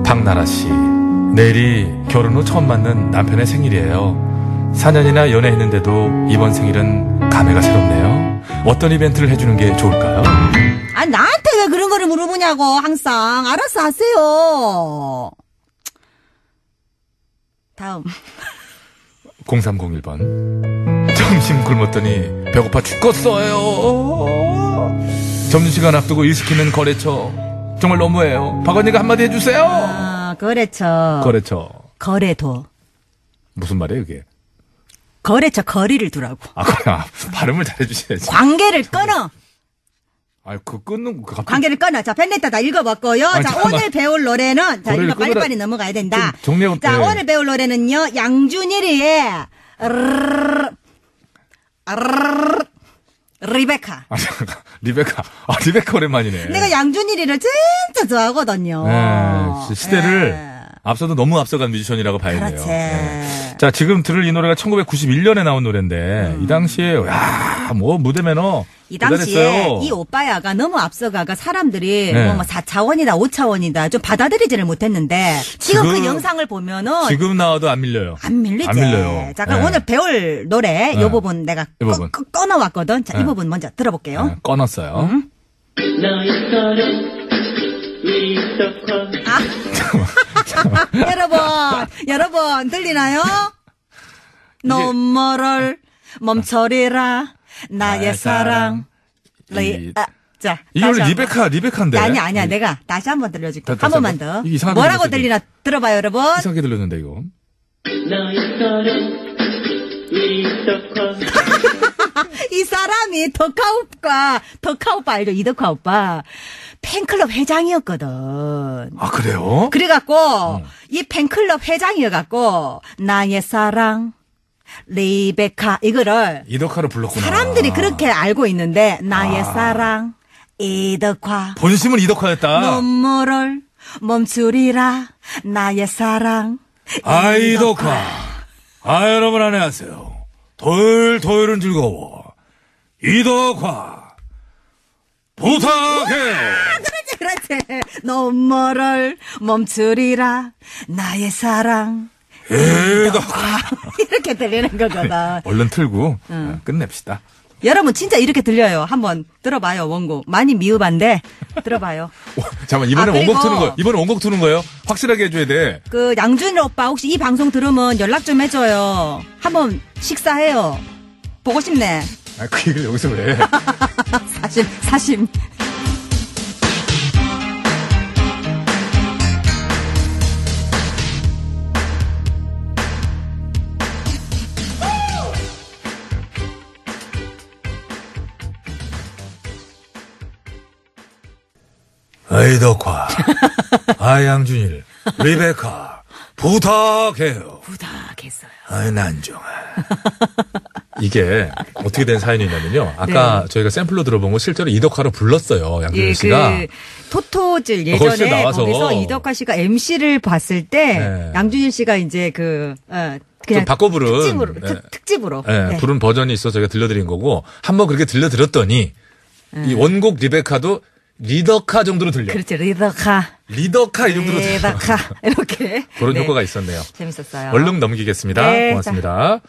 박나라 씨 내일이 결혼 후 처음 맞는 남편의 생일이에요. 4년이나 연애했는데도 이번 생일은 감회가 새롭네요. 어떤 이벤트를 해주는 게 좋을까요? 아, 나한테 왜 그런 거를 물어보냐고, 항상. 알아서 하세요. 다음. 0301번 점심 굶었더니 배고파 죽겠어요. 점심시간 앞두고 일 시키는 거래처 정말 너무해요. 박언니가 한마디 해주세요. 아, 거래처. 거래처 거래도. 무슨 말이에요 이게? 거래처 거리를 두라고. 아, 그냥 발음을 잘해주셔야지. 관계를 끊어. 아, 그 끊는 거 갑자기. 관계를 끊어. 자, 펜네타 다 읽어봤고요. 아니, 자, 잠깐만. 오늘 배울 노래는, 자, 이거 끊으라- 빨리빨리 넘어가야 된다. 좀 정리하고- 자, 네. 오늘 배울 노래는요, 양준일이의, 르르르르, 르 르르르, 리베카. 아, 잠깐. 리베카. 아, 리베카 오랜만이네. 내가 양준일이를 진짜 좋아하거든요. 네, 시대를 예. 앞서도 너무 앞서간 뮤지션이라고 봐야 돼요. 그렇지. 네. 자, 지금 들을 이 노래가 1991년에 나온 노래인데, 이 당시에, 야, 뭐, 무대 매너. 이 당시에 대단했어요. 이 오빠야가 너무 앞서가가 사람들이 네. 뭐, 뭐 4차원이다 5차원이다 좀 받아들이지를 못했는데 지금, 지금- 그 영상을 보면은 지금 나와도 안 밀려요. 안 밀리지. 안 밀려요. 자, 그럼 네. 오늘 배울 노래 네. 이 부분 내가 이 부분. 꺼, 꺼, 넣왔거든 자, 이 네. 부분 먼저 들어볼게요. 네, 꺼놨어요. 음? 여러분, 여러분 들리나요? 너머를 멈춰리라 나의 사랑. 이- 아, 자, 한번. 리베카, 리베카인데. 아니 아니야 이- 내가 다시 한 번 들려줄게 다- 한 다시 번만. 더 뭐라고 들리나 들어봐요 여러분 이상하게 들렸는데, 이거. 이 사람이 덕화 오빠 덕화 오빠 알죠 이덕화 오빠 팬클럽 회장이었거든 아, 그래요? 그래갖고 이 팬클럽 회장이어갖고 나의 사랑 리베카 이거를 이덕화를 불렀구나. 사람들이 그렇게 알고 있는데 나의 사랑 이덕화 본심은 이덕화였다. 눈물을 멈추리라 나의 사랑 아, 이덕화. 아, 여러분 안녕하세요. 토요일, 토요일은 즐거워. 이덕화. 부탁해요. 그렇지 그렇지 눈물을 멈추리라 나의 사랑 이덕화. 이렇게 들리는 거거든 얼른 틀고 아, 끝냅시다. 여러분 진짜 이렇게 들려요. 한번 들어봐요 원곡 많이 미흡한데? 들어봐요. 잠깐만, 이번에 아, 원곡 트는 거, 이번에 원곡 트는 거예요? 확실하게 해줘야 돼. 그 양준일 오빠 혹시 이 방송 들으면 연락 좀 해줘요. 한번 식사해요. 보고 싶네. 아, 그 얘기를 여기서 왜? 사심 사심 아, 이덕화. 아, 양준일. 리베카. 부탁해요. 부탁했어요 아이, 난정아. 이게 어떻게 된 사연이냐면요. 아까 저희가 샘플로 들어본 거 실제로 이덕화로 불렀어요. 양준일 예, 씨가. 그 아, 거기서 예전에 나와서. 거기서 이덕화 씨가 MC를 봤을 때 네. 양준일 씨가 이제 그 어, 그냥 좀 바꿔 부른. 특집으로 네. 특, 특집으로 예, 네. 부른 버전이 있어서 저희가 들려드린 거고, 한번 그렇게 들려드렸더니, 이 원곡 리베카도 리더카 정도로 들려. 그렇죠 리덕화 리더카 이 정도로 들려. 리덕화 이렇게 그런 네. 효과가 있었네요. 재밌었어요. 얼른 넘기겠습니다. 네, 고맙습니다.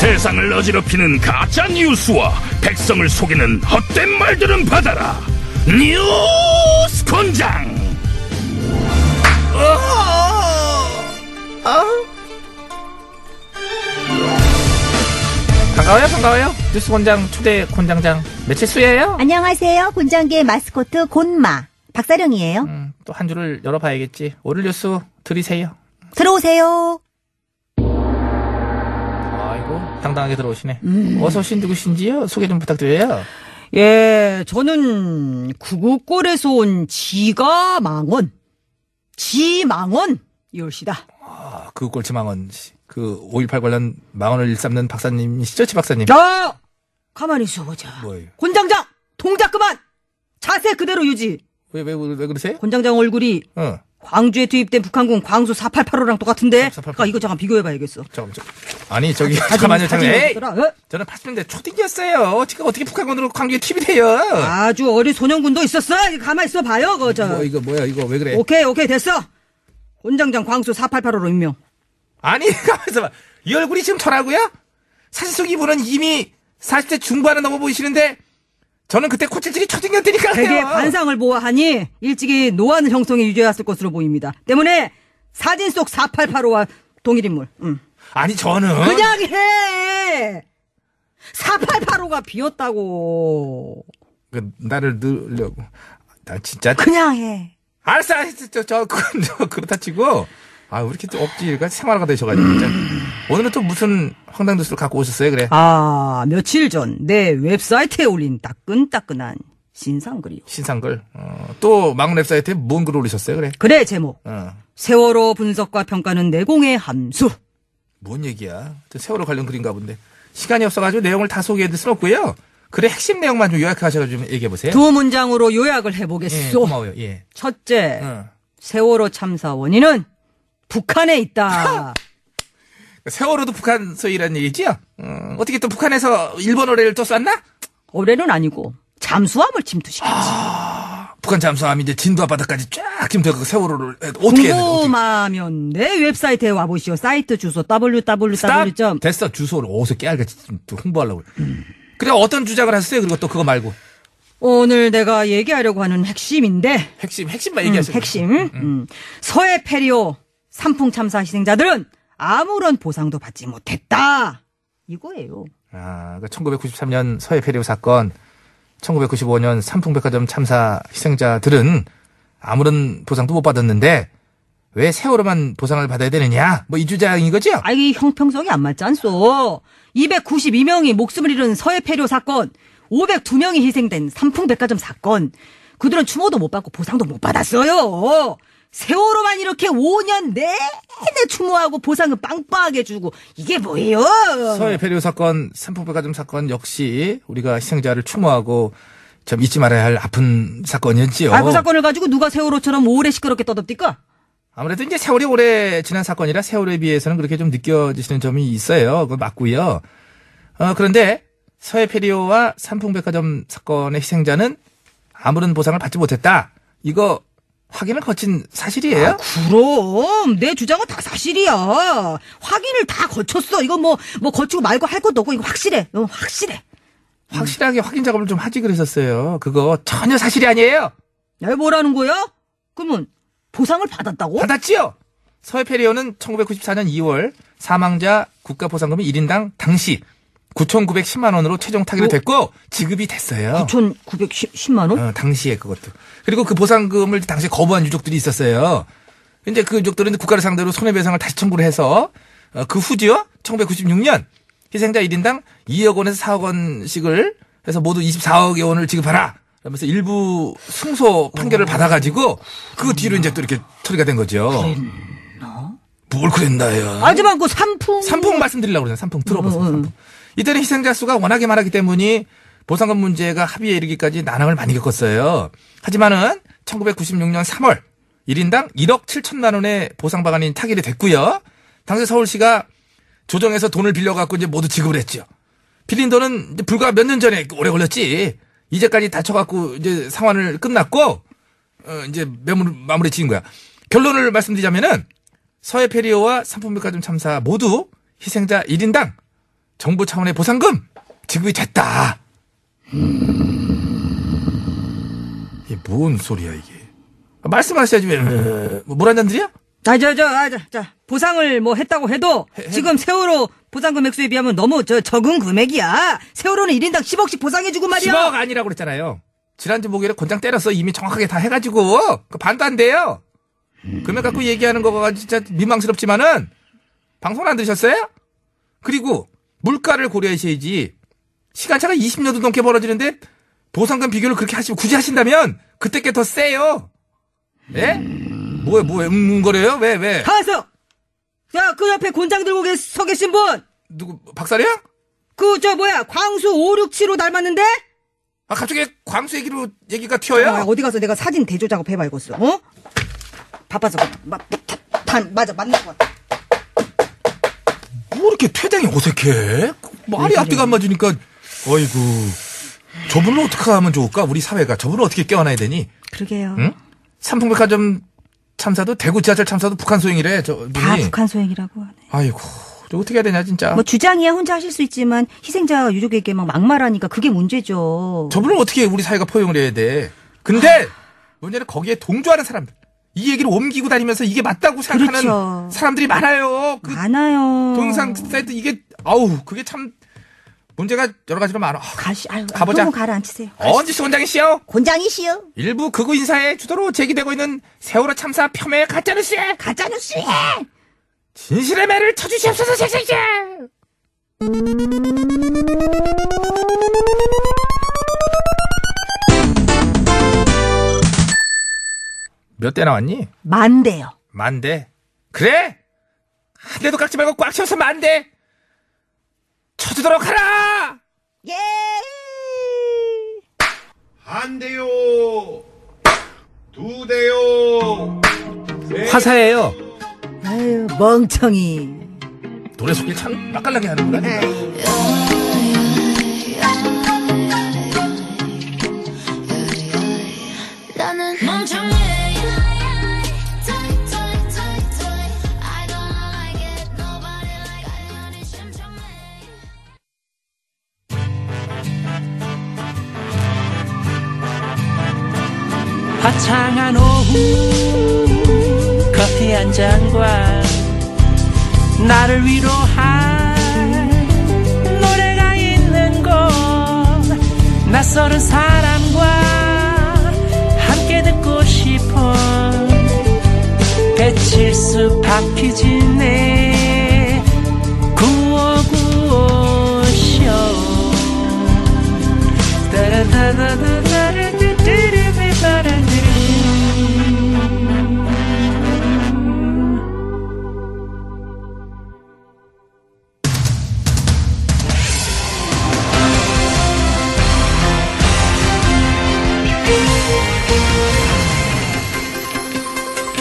세상을 어지럽히는 가짜 뉴스와 백성을 속이는 헛된 말들은 받아라. 뉴스 권장. 반가워요, 반가워요. 뉴스 권장 초대 권장장 매체수예요. 안녕하세요. 곤장계 마스코트 곤마 박사령이에요. 음, 또 한 줄을 열어봐야겠지. 오늘 뉴스 들이세요. 들어오세요. 아이고 당당하게 들어오시네. 어서 오신 누구신지요? 소개 좀 부탁드려요. 예, 저는 구구골에서 온 지가 망원 지망원 이올시다. 아, 그 꼴찌망원 씨. 그 5.18 관련 망언을 일삼는 박사님이시죠? 지 박사님. 야, 가만히 있어 보자. 뭐예요? 권장장 동작 그만. 자세 그대로 유지. 왜, 왜, 왜 그러세요? 권장장 얼굴이 어. 광주에 투입된 북한군 광수 488호랑 똑같은데. 488. 그러니까 이거 잠깐 비교해봐야겠어. 잠깐만, 저, 아니, 저기, 사진, 잠깐만요, 잠깐만. 에이! 어? 저는 80년대 초딩이었어요. 지금 어떻게 북한군으로 관계에 팁이 돼요? 아주 어린 소년군도 있었어. 이거 가만 있어 봐요. 그거 저. 뭐, 이거 뭐야, 이거 왜 그래? 오케이 오케이 됐어. 권장장 광수 488호로 임명. 아니, 가만있어 봐. 이 얼굴이 지금 저라고요? 사실 속 이분은 이미 40대 중반은 넘어 보이시는데, 저는 그때 코찔찔이 초딩이었다니까요. 대개 관상을 보아하니 일찍이 노안을 형성해 유지해왔을 것으로 보입니다. 때문에 사진 속 4885와 동일 인물. 음. 아니, 저는. 그냥 해. 4885가 비었다고. 그, 나를 넣으려고. 나 진짜. 그냥 해. 알았어, 알았어. 저, 저, 그건 저, 그렇다 치고. 아, 왜 이렇게 또 억지가 생활화가 되셔가지고, 진짜. 오늘은 또 무슨 황당 뉴스를 갖고 오셨어요, 그래? 아, 며칠 전 내 웹사이트에 올린 따끈따끈한 신상글이요. 신상글. 어, 또, 망 웹사이트에 뭔 글을 올리셨어요, 그래? 그래, 제목. 어. 세월호 분석과 평가는 내공의 함수. 뭔 얘기야? 저 세월호 관련 글인가 본데. 시간이 없어가지고 내용을 다 소개해드릴 순 없고요. 그래, 핵심 내용만 좀 요약하셔가지고 좀 얘기해 보세요. 두 문장으로 요약을 예, 해보겠소. 고마워요, 예. 첫째, 어. 세월호 참사 원인은 북한에 있다. 세월호도 북한 소행이라는 얘기지요? 어, 어떻게 또 북한에서 1번 어뢰를 또 쐈나? 어뢰는 아니고 잠수함을 침투시켰지. 북한 잠수함이 이제 진도 앞바다까지 쫙 침투해서 세월호를 어떻게. 궁금하면 내 웹사이트에 와보시오. 사이트 주소 www. 스탑! 됐어, 주소를 어디서 깨알같이 또 홍보하려고. 그래, 어떤 주장을 하셨어요? 그리고 또 그거 말고. 오늘 내가 얘기하려고 하는 핵심인데 핵심, 핵심만 음, 얘기하세요. 핵심. 음. 서해 페리오 산풍 참사 희생자들은 아무런 보상도 받지 못했다. 이거예요. 아, 그 1993년 서해 페리오 사건, 1995년 삼풍백화점 참사 희생자들은 아무런 보상도 못 받았는데 왜 세월호만 보상을 받아야 되느냐? 뭐 이 주장인 거죠? 아, 이 형평성이 안 맞지 않소. 292명이 목숨을 잃은 서해 페리오 사건, 502명이 희생된 삼풍백화점 사건, 그들은 추모도 못 받고 보상도 못 받았어요. 세월호만 이렇게 5년 내내 추모하고 보상은 빵빵하게 주고 이게 뭐예요? 서해 페리오 사건, 삼풍백화점 사건 역시 우리가 희생자를 추모하고 좀 잊지 말아야 할 아픈 사건이었지요. 아, 그 사건을 가지고 누가 세월호처럼 오래 시끄럽게 떠듭니까? 아무래도 이제 세월이 오래 지난 사건이라 세월에 비해서는 그렇게 좀 느껴지시는 점이 있어요. 그거 맞고요. 어, 그런데 서해 페리오와 삼풍백화점 사건의 희생자는 아무런 보상을 받지 못했다. 이거 확인을 거친 사실이에요? 아, 그럼 내 주장은 다 사실이야. 확인을 다 거쳤어. 이거 뭐 뭐 거치고 말고 할 것도 없고 이거 확실해. 어, 확실해. 확실하게 확인 작업을 좀 하지 그랬었어요. 그거 전혀 사실이 아니에요. 야, 뭐라는 거야? 그러면 보상을 받았다고? 받았지요. 서해 페리오는 1994년 2월 사망자 국가보상금이 1인당 당시 9,910만 원으로 최종 타결이 어? 됐고 지급이 됐어요. 9,910만 원? 어, 당시에 그것도. 그리고 그 보상금을 당시에 거부한 유족들이 있었어요. 이제 그 유족들은 국가를 상대로 손해배상을 다시 청구를 해서 어, 그 후지요. 1996년 희생자 1인당 2억 원에서 4억 원씩을 해서 모두 24억여 원을 지급하라. 그러면서 일부 승소 판결을 받아가지고 그 뒤로 이제 또 이렇게 처리가 된 거죠. 뭘 그랬나요? 하지만 그 삼풍 삼풍 말씀드리려고 그러잖아요. 삼풍 들어보세요. 음, 음. 삼풍. 이때는 희생자 수가 워낙에 많았기 때문에 보상금 문제가 합의에 이르기까지 난항을 많이 겪었어요. 하지만은 1996년 3월 1인당 1억 7천만 원의 보상 방안이 타결이 됐고요. 당시 서울시가 조정해서 돈을 빌려갖고 이제 모두 지급을 했죠. 빌린 돈은 불과 몇 년 전에 오래 걸렸지. 이제까지 다쳐갖고 이제 상환을 끝났고 어, 이제 매물 마무리 지은 거야. 결론을 말씀드리자면은 서해 페리오와 삼풍백화점 참사 모두 희생자 1인당 정부 차원의 보상금 지급이 됐다. 이게 뭔 소리야 이게? 말씀하셔야지 왜? 뭐물 한 잔 드려? 자, 저, 저, 아, 자, 자, 보상을 뭐 했다고 해도 지금 세월호 보상 금액수에 비하면 너무 저 적은 금액이야. 세월호는 1인당 10억씩 보상해주고 말이야. 10억 아니라고 그랬잖아요. 지난주 목요일에 권장 때렸어. 이미 정확하게 다 해가지고 그 반도 안 돼요. 금액 갖고 얘기하는 거가 진짜 민망스럽지만은 방송 안 들으셨어요? 그리고 물가를 고려하셔야지. 시간차가 20년도 넘게 벌어지는데 보상금 비교를 그렇게 하시면 굳이 하신다면 그때 게 더 세요. 예? 뭐야 뭐야 응거려요? 왜 왜? 가서! 자, 그 옆에 곤장 들고 계, 서 계신 분! 누구 박사령? 그, 저, 뭐야, 광수 567호 닮았는데? 아 갑자기 광수 얘기로 얘기가 튀어요? 아, 어디 가서 내가 사진 대조 작업 해봐야겠어, 어? 바빠서, 마, 다, 다, 맞아, 맞는 것 같아. 뭐 이렇게 퇴장이 어색해? 말이 앞뒤가 안 맞으니까 어이구 저분은 어떻게 하면 좋을까? 우리 사회가 저분을 어떻게 깨어나야 되니? 그러게요. 응? 삼풍백화점 참사도 대구 지하철 참사도 북한 소행이래 저 분이. 다 북한 소행이라고 하네. 아이고 저 어떻게 해야 되냐 진짜. 뭐 주장이야 혼자 하실 수 있지만 희생자 유족에게 막 막말하니까 그게 문제죠. 저분을 어떻게 우리 사회가 포용을 해야 돼? 근데 문제는 거기에 동조하는 사람들. 이 얘기를 옮기고 다니면서 이게 맞다고 생각하는 그렇죠. 사람들이 많아요. 그 많아요. 동영상 사이트 이게 아우 그게 참 문제가 여러 가지로 많아. 가시, 아유, 가보자. 너무 가라앉히세요. 언지수 원장이시여. 곤장이시여. 일부 극우 인사의 주도로 제기되고 있는 세월호 참사 폄훼 가짜뉴스. 가짜뉴스. 진실의 매를 쳐주시옵소서, 섹섹섹! 몇 대 나왔니? 만 대요. 만 대. 그래! 한 대도 깎지 말고 꽉 채워서 만 대! 쳐주도록 하라! 예. 한 대요. 두 대요. 화사예요. 아유, 멍청이. 노래 소개 참 맛깔나게 하는구나. 나는 화창한 오후 커피 한 잔과 나를 위로할 노래가 있는 곳. 낯설은 사람과 함께 듣고 싶어. 배칠수 박희진의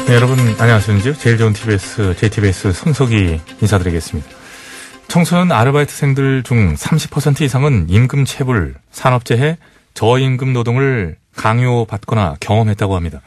네, 여러분 안녕하세요. 제일 좋은 TBS, JTBS 손석희 인사드리겠습니다. 청소년 아르바이트생들 중 30% 이상은 임금 체불, 산업재해, 저임금 노동을 강요받거나 경험했다고 합니다.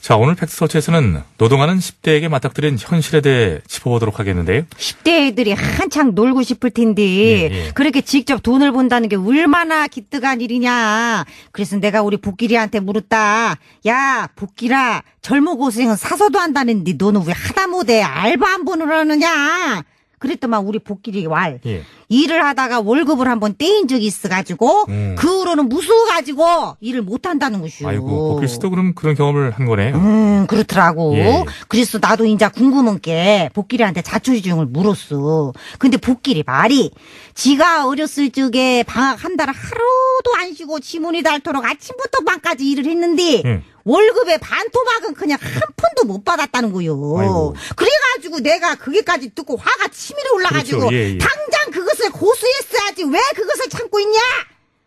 자, 오늘 팩트서치에서는 노동하는 10대에게 맞닥뜨린 현실에 대해 짚어보도록 하겠는데요. 10대 애들이 한창 놀고 싶을 텐데 예, 예. 그렇게 직접 돈을 본다는 게 얼마나 기특한 일이냐. 그래서 내가 우리 복길이한테 물었다. 야 복길아 젊은 고생은 사서도 한다는데 너는 왜 하다 못해 알바 한 번을 하느냐. 그랬더만 우리 복길이 왈 예. 일을 하다가 월급을 한번 떼인 적이 있어가지고 음. 그 후로는 무서워가지고 일을 못한다는 것이오. 아이고, 복필 씨도 그럼 그런 경험을 한 거네요. 음, 그렇더라고. 예. 그래서 나도 이제 궁금한 게 복길이한테 자초지종을 물었어. 근데 복길이 말이 지가 어렸을 적에 방학 한 달 하루도 안 쉬고 지문이 닳도록 아침부터 밤까지 일을 했는데 예. 월급의 반토막은 그냥 한 푼도 못 받았다는 거요. 아이고. 그래가지고 내가 그게까지 듣고 화가 치밀어 올라가지고 그렇죠. 예, 예. 당장 그것을 고수했어야지 왜 그것을 참고 있냐?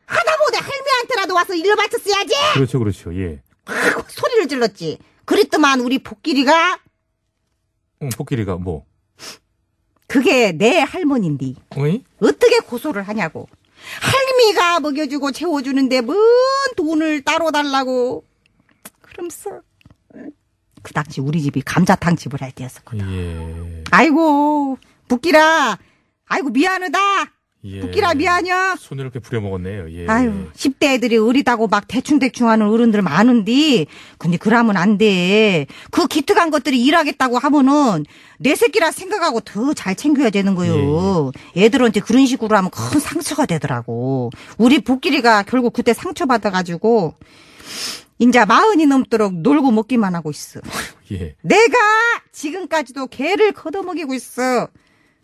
하다못해 할매한테라도 와서 일을 바쳤어야지. 그렇죠, 그렇죠. 예. 소리를 질렀지. 그랬더만 우리 복길이가 응, 복길이가 뭐, 그게 내 할머니인데 어이? 어떻게 고소를 하냐고. 할미가 먹여주고 채워주는데 뭔 돈을 따로 달라고. 그러면서 그 당시 우리 집이 감자탕 집을 할 때였었거든. 예. 아이고 복길아, 아이고 미안하다. 예. 복길아 미안해. 손을 이렇게 부려먹었네요. 예. 아유, 10대 애들이 어리다고 막 대충대충 하는 어른들 많은데, 근데 그러면 안 돼. 그 기특한 것들이 일하겠다고 하면은, 내 새끼라 생각하고 더 잘 챙겨야 되는 거요. 애들한테 그런 식으로 하면 큰 상처가 되더라고. 우리 복길이가 결국 그때 상처받아가지고, 인자 마흔이 넘도록 놀고 먹기만 하고 있어. 예. 내가 지금까지도 개를 걷어먹이고 있어.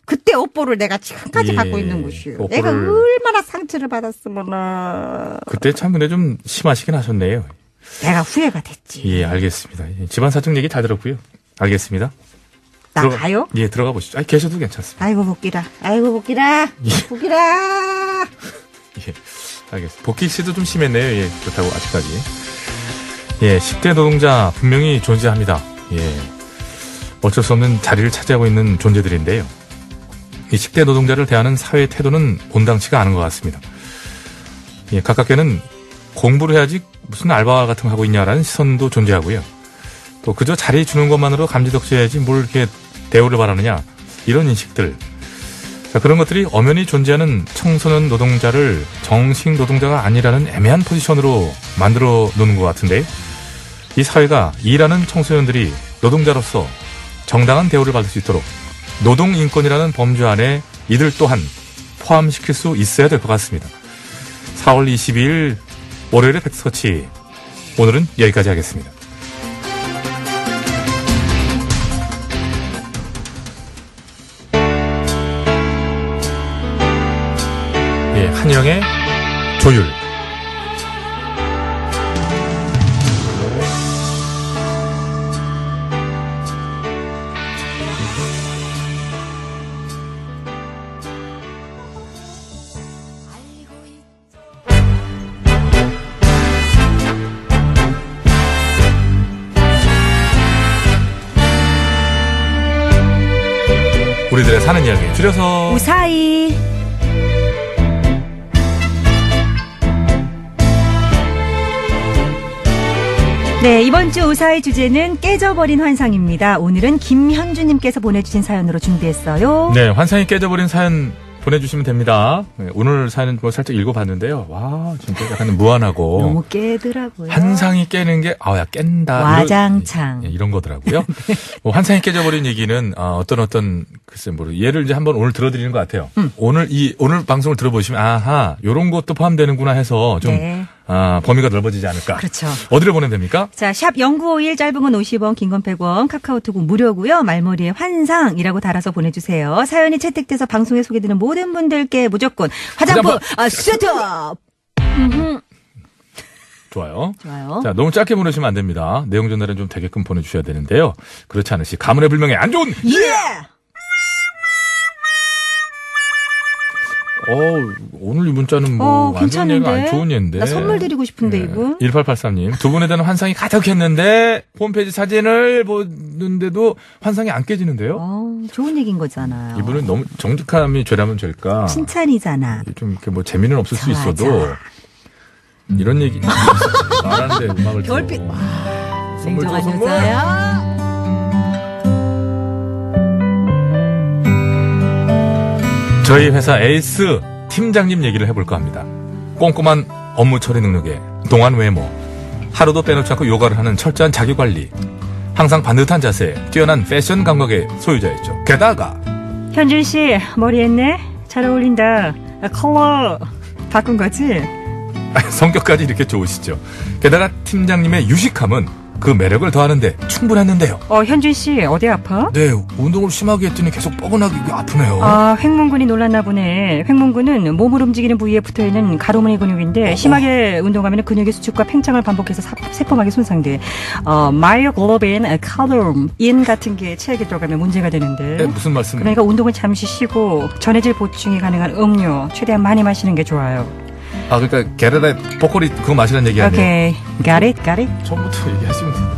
그때 업보를 내가 지금까지 예, 갖고 있는. 업보를- 내가 얼마나 상처를 받았으면은 그때 참 근데 좀 심하시긴 하셨네요. 내가 후회가 됐지. 예, 알겠습니다. 예, 집안 사정 얘기 잘 들었고요. 알겠습니다. 나 들어가- 가요? 예, 들어가 보시죠. 아니, 계셔도 괜찮습니다. 아이고 복기라. 아이고 복기라. 예. 복기라. 예, 알겠습니다. 복귀 씨도 좀 심했네요. 예, 그렇다고 아직까지. 예, 10대 노동자 분명히 존재합니다. 예. 어쩔 수 없는 자리를 차지하고 있는 존재들인데요. 이 10대 노동자를 대하는 사회의 태도는 본당치가 않은 것 같습니다. 예, 가깝게는 공부를 해야지 무슨 알바 같은 거 하고 있냐라는 시선도 존재하고요. 또 그저 자리 주는 것만으로 감지덕지해야지 뭘 이렇게 대우를 바라느냐 이런 인식들 자, 그런 것들이 엄연히 존재하는 청소년 노동자를 정식 노동자가 아니라는 애매한 포지션으로 만들어 놓는 것 같은데 이 사회가 일하는 청소년들이 노동자로서 정당한 대우를 받을 수 있도록 노동인권이라는 범주 안에 이들 또한 포함시킬 수 있어야 될 것 같습니다. 4월 22일 월요일의 팩스커치 오늘은 여기까지 하겠습니다. 예, 한영의 조율. 우리들의 사는 이야기 줄여서 우사히. 네, 이번 주 우사의 주제는 깨져버린 환상입니다. 오늘은 김현주님께서 보내주신 사연으로 준비했어요. 네, 환상이 깨져버린 사연 보내주시면 됩니다. 네, 오늘 사연은 뭐 살짝 읽어봤는데요. 와, 진짜 약간 무한하고. 너무 깨더라고요. 환상이 깨는 게, 아, 야, 깬다. 와장창. 이런, 예, 이런 거더라고요. 뭐 환상이 깨져버린 얘기는, 어, 떤 어떤, 글쎄, 뭐, 예를 이제 한번 오늘 들어드리는 것 같아요. 음. 오늘 이, 오늘 방송을 들어보시면, 아하, 요런 것도 포함되는구나 해서 좀, 네. 아, 범위가 넓어지지 않을까. 그렇죠. 어디를 보내면 됩니까? 자, 샵 0951 짧은 건 50원, 긴 건 100원, 카카오톡은 무료고요. 말머리에 환상이라고 달아서 보내주세요. 사연이 채택돼서 방송에 소개되는 모든 분들께 무조건 화장품, 화장품 아, 슈터! 좋아요. 좋아요. 자, 너무 짧게 보내시면 안 됩니다. 내용 전달은 좀 되게끔 보내주셔야 되는데요. 그렇지 않으시 가문의 불명예 안 좋은 예! 어, 오늘 이 문자는 뭐, 어, 괜찮은데? 예가 아니 좋은 예인데. 나 선물 드리고 싶은데, 이분. 1883님. 두 분에 대한 환상이 가득했는데, 홈페이지 사진을 보는데도 환상이 안 깨지는데요? 어, 좋은 얘기인 거잖아요. 이분은 너무 정직함이 죄라면 죄일까? 칭찬이잖아. 좀 이렇게 뭐 재미는 없을 수 있어도, 좋아. 이런 얘기, 말하는데 음악을 또. 별빛. 선물 줘, 선물. 냉정하 저희 회사 에이스 팀장님 얘기를 해볼까 합니다. 꼼꼼한 업무 처리 능력에 동안 외모, 하루도 빼놓지 않고 요가를 하는 철저한 자기 관리, 항상 반듯한 자세, 뛰어난 패션 감각의 소유자였죠. 게다가 현준 씨, 머리 했네? 잘 어울린다. 아, 컬러 바꾼 거지? 성격까지 이렇게 좋으시죠. 게다가 팀장님의 유식함은 그 매력을 더하는데 충분했는데요. 어, 현준 씨, 어디 아파? 네, 운동을 심하게 했더니 계속 뻐근하게 아프네요. 아, 횡문근이 놀랐나 보네. 횡문근은 몸을 움직이는 부위에 붙어 있는 가로무늬 근육인데 심하게 운동하면 근육의 수축과 팽창을 반복해서 사- 세포막이 손상돼. 어, 마이오글로빈, 칼륨, 인 같은 게 체액에 들어가면 문제가 되는데. 네, 무슨 말씀? 그러니까 운동을 잠시 쉬고 전해질 보충이 가능한 음료 최대한 많이 마시는 게 좋아요. 아, 그러니까 게르다 포코리 그거 마시라는 얘기 아니에요? 오케이. Got it? Got it? 처음부터 얘기하시면 돼요.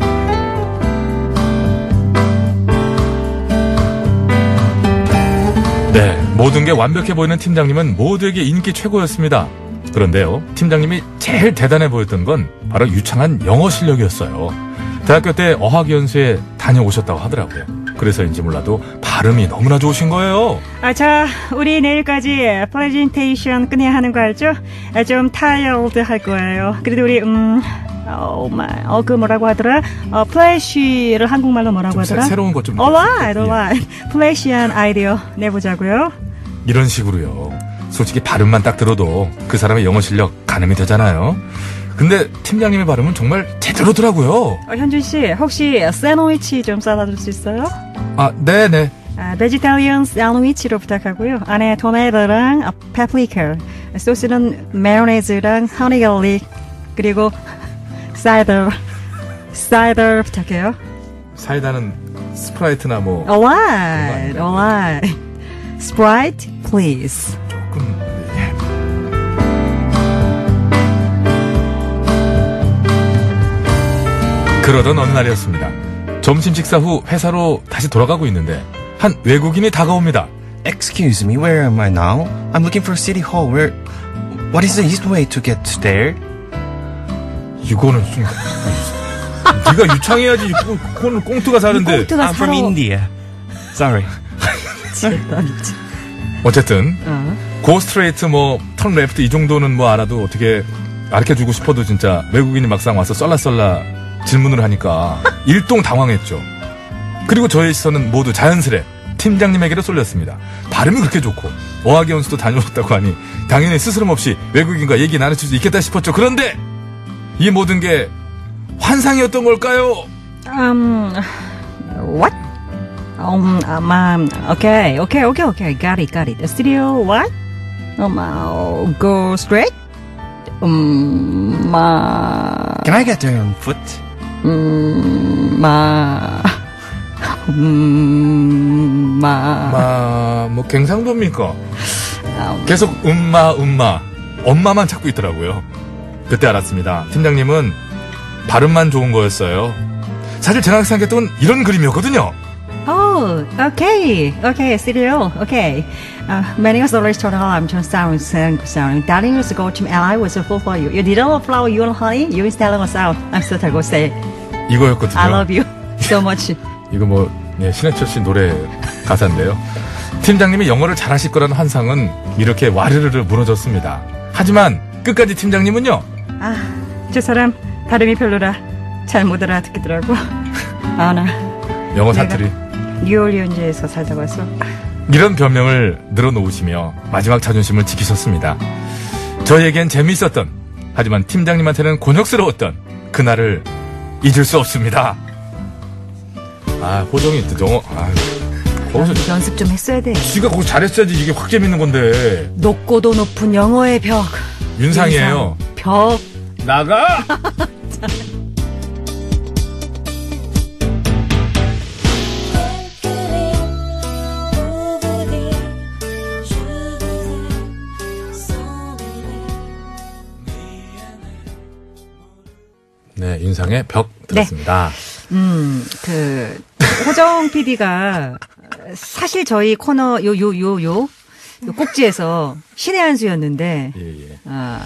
네, 모든 게 완벽해 보이는 팀장님은 모두에게 인기 최고였습니다. 그런데요, 팀장님이 제일 대단해 보였던 건 바로 유창한 영어 실력이었어요. 대학교 때 어학연수에 다녀오셨다고 하더라고요. 그래서인지 몰라도 발음이 너무나 좋으신 거예요. 아, 자, 우리 내일까지 프레젠테이션 끝내야 하는 거 알죠? 아, 좀 타이어드 할 거예요. 그래도 우리, 음, 어, 마, 어, 그 뭐라고 하더라? 어, fresh를 한국말로 뭐라고 좀 새- 하더라? 새로운 것 좀 alright, 예. alright. fresh한 아이디어 내보자고요. 이런 식으로요. 솔직히 발음만 딱 들어도 그 사람의 영어 실력 가늠이 되잖아요. 근데 팀장님의 발음은 정말 제대로더라고요. 어, 현준 씨, 혹시 샌드위치 좀 싸다 줄 수 있어요? 아, 네네. 아, vegetarian 샌드위치로 부탁하고요. 안에 토마토랑 아, 파프리카, 소스는 마요네즈랑 honey garlic, 그리고 cider, cider 부탁해요. 사이다는 스프라이트나 뭐 Alright, alright. Sprite, please. 그러던 어느 날이었습니다. 점심 식사 후 회사로 다시 돌아가고 있는데 한 외국인이 다가옵니다. Excuse me, where am I now? I'm looking for City Hall. Where? What is the easiest way to get there? 이거는 좀 네가 유창해야지. 그거는 꽁트가 사는데. 꽁트가 I'm from. India. Sorry. 미치. 어쨌든 어. go straight 뭐 turn left 이 정도는 뭐 알아도 어떻게 가르쳐 주고 싶어도 진짜 외국인이 막상 와서 썰라썰라 질문을 하니까 일동 당황했죠. 그리고 저의 시선은 모두 자연스레 팀장님에게로 쏠렸습니다. 발음이 그렇게 좋고 어학의 연수도 다녀왔다고 하니 당연히 스스럼 없이 외국인과 얘기 나눌 수 있겠다 싶었죠. 그런데 이 모든 게 환상이었던 걸까요? Um, what? Um, um, um, okay, okay, okay, okay, got it, got it. Studio, what? Um, uh, go straight? Um, ma, Can I get there on foot? Um, ma, um, ma, 마, 뭐 갱상도입니까? 계속 음마 음마 엄마만 찾고 있더라고요. 그때 알았습니다. 팀장님은 발음만 좋은 거였어요. 사실 제가 생각했던 건 이런 그림이었거든요. Oh, okay, okay, studio, okay. Uh, many of the restaurant I'm just sound, sound, sound. Darling was go to and I was full for you. You didn't flower you honey, you is telling us out. I'm so tired say, 이거였거든요. I love you so much. 이거 뭐 예, 신해철 씨 노래 가사인데요. 팀장님이 영어를 잘하실 거라는 환상은 이렇게 와르르르 무너졌습니다. 하지만 끝까지 팀장님은요. 아, 저 사람 발음이 별로라. 잘 못 알아듣겠더라고. 아, 나 영어 내가- 사투리 뉴올리언즈에서 살다 와서 이런 변명을 늘어놓으시며 마지막 자존심을 지키셨습니다. 저에겐 재미있었던 하지만 팀장님한테는 곤욕스러웠던 그날을 잊을 수 없습니다. 아 호정이 또 영어 아 거기서 연습 좀 했어야 돼. 지가 거기 잘했어야지 이게 확 재밌는 건데 높고도 높은 영어의 벽. 윤상이에요. 윤상, 벽. 나가. 네, 윤상의 벽 들었습니다. 음, 그 호정 PD가 사실 저희 코너 요 요 요 요 꼭지에서 신의 한 수였는데 예, 예. 아,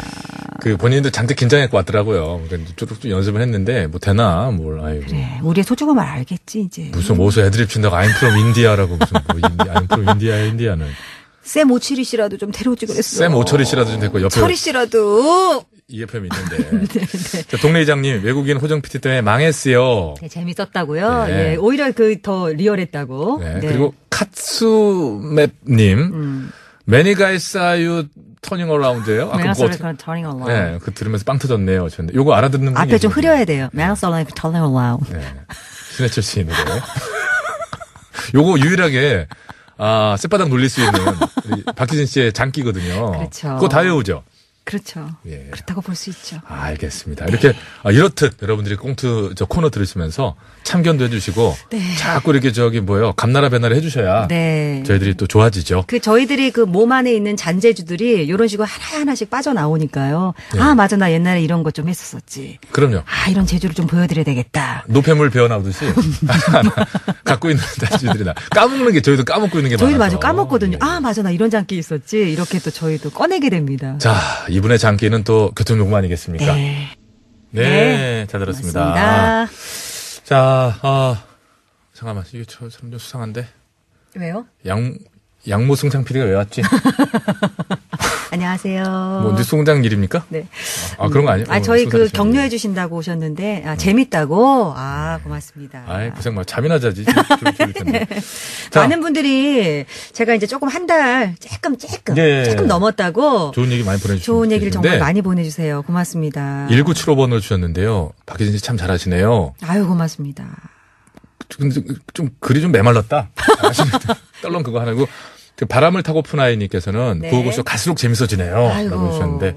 그 본인도 잔뜩 긴장했고 왔더라고요. 그러니까 쭉쭉 연습을 했는데 뭐 되나 뭘 아이고. 그래 우리의 소중함을 알겠지 이제. 무슨 모수 애드립 친다고 I'm from India라고 무슨 뭐 인디, I'm from India, 인디아는 쌤 오칠이 씨라도 좀 데려오지 그랬어. 쌤 오철이 씨라도 좀 됐고 옆에 철이 씨라도. EFM 있는데 자, 동네 이장님 외국인 호정 PT 때문에 망했어요. 네, 재밌었다고요. 네. 예, 오히려 그 더 리얼했다고. 네, 그리고 카츠맵님 음. Turning around예요. 아까 매너스 그거 어떻게? turning around. 네, 그 들으면서 빵 터졌네요. 저는데 요거 알아듣는 분이 앞에 좀. 흐려야 돼요. 를 turning around. 네. 신해철 씨 노래. 요거 유일하게 아 쌔바닥 놀릴 수 있는 박희진 씨의 장기거든요. 그렇죠. 그거 다 외우죠. 그렇죠. 예. 그렇다고 볼 수 있죠. 알겠습니다. 이렇게 아, 이렇듯 여러분들이 꽁트 저 코너 들으시면서 참견도 해주시고 네. 자꾸 이렇게 저기 뭐요 감나라 배나라 해주셔야 네. 저희들이 또 좋아지죠. 그 저희들이 그 몸 안에 있는 잔재주들이 이런 식으로 하나 하나씩 빠져 나오니까요. 네. 아, 맞아. 나 옛날에 이런 것 좀 했었었지. 그럼요. 아, 이런 재주를 좀 보여드려야 되겠다. 노폐물 배어나오듯이 갖고 있는 자주들이 나 까먹는 게 저희도 까먹고 있는 게 저희도 많아서. 맞아 까먹거든요. 예. 아, 맞아. 나 이런 장기 있었지. 이렇게 또 저희도 꺼내게 됩니다. 자 이분의 장기는 또 교통용품 아니겠습니까? 네. 네, 네. 잘 들었습니다. 맞습니다. 자, 아, 잠깐만, 이게 저, 참좀 수상한데? 왜요? 양, 양모승창 PD가 왜 왔지? 안녕하세요. 뭐, 뉴스공장 일입니까? 네. 아, 그런 거 아니에요? 아, 어, 저희 그 격려해 주신다고 오셨는데, 아, 재밌다고? 아, 고맙습니다. 아이, 고생 마. 잠이나 자지. 좀. 자, 많은 분들이 제가 이제 조금 한 달 조금 조금 예. 조금 넘었다고 좋은 얘기 많이 보내 주시고. 좋은 얘기를 정말 많이 보내 주세요. 고맙습니다. 1975번을 주셨는데요. 박희진 씨 참 잘하시네요. 아유 고맙습니다. 근데 좀 글이 좀 메말랐다. 아시는 떨렁 그거 하나고 그 바람을 타고 푸나이님께서는 네. 구호고쇼 갈수록 재밌어지네요. 아이고. 라고 하셨는데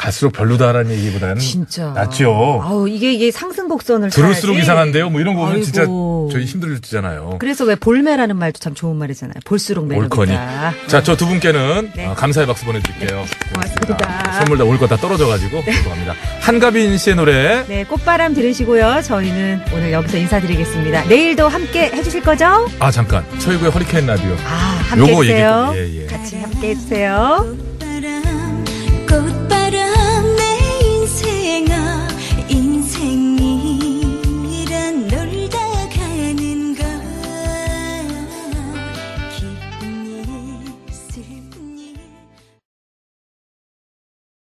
갈수록 별로다라는 얘기보다는 진짜. 낫죠. 아우 이게 이게 상승 곡선을 들을수록 타야지. 이상한데요. 뭐 이런 거 보면 진짜 아이고. 저희 힘들잖아요. 그래서 왜 볼매라는 말도 참 좋은 말이잖아요. 볼수록. 매력이다. 자, 저 두 분께는 네. 어, 감사의 박수 보내드릴게요. 고맙습니다. 아, 선물 다 올 거 다 떨어져가지고 죄송합니다. 한가빈 씨의 노래 네, 꽃바람 들으시고요. 저희는 오늘 여기서 인사드리겠습니다. 내일도 함께 해주실 거죠? 아 잠깐 최고의 허리케인 라디오 아, 함께 요거 얘기 해주세요. 좀- 예, 예. 같이 함께 해주세요.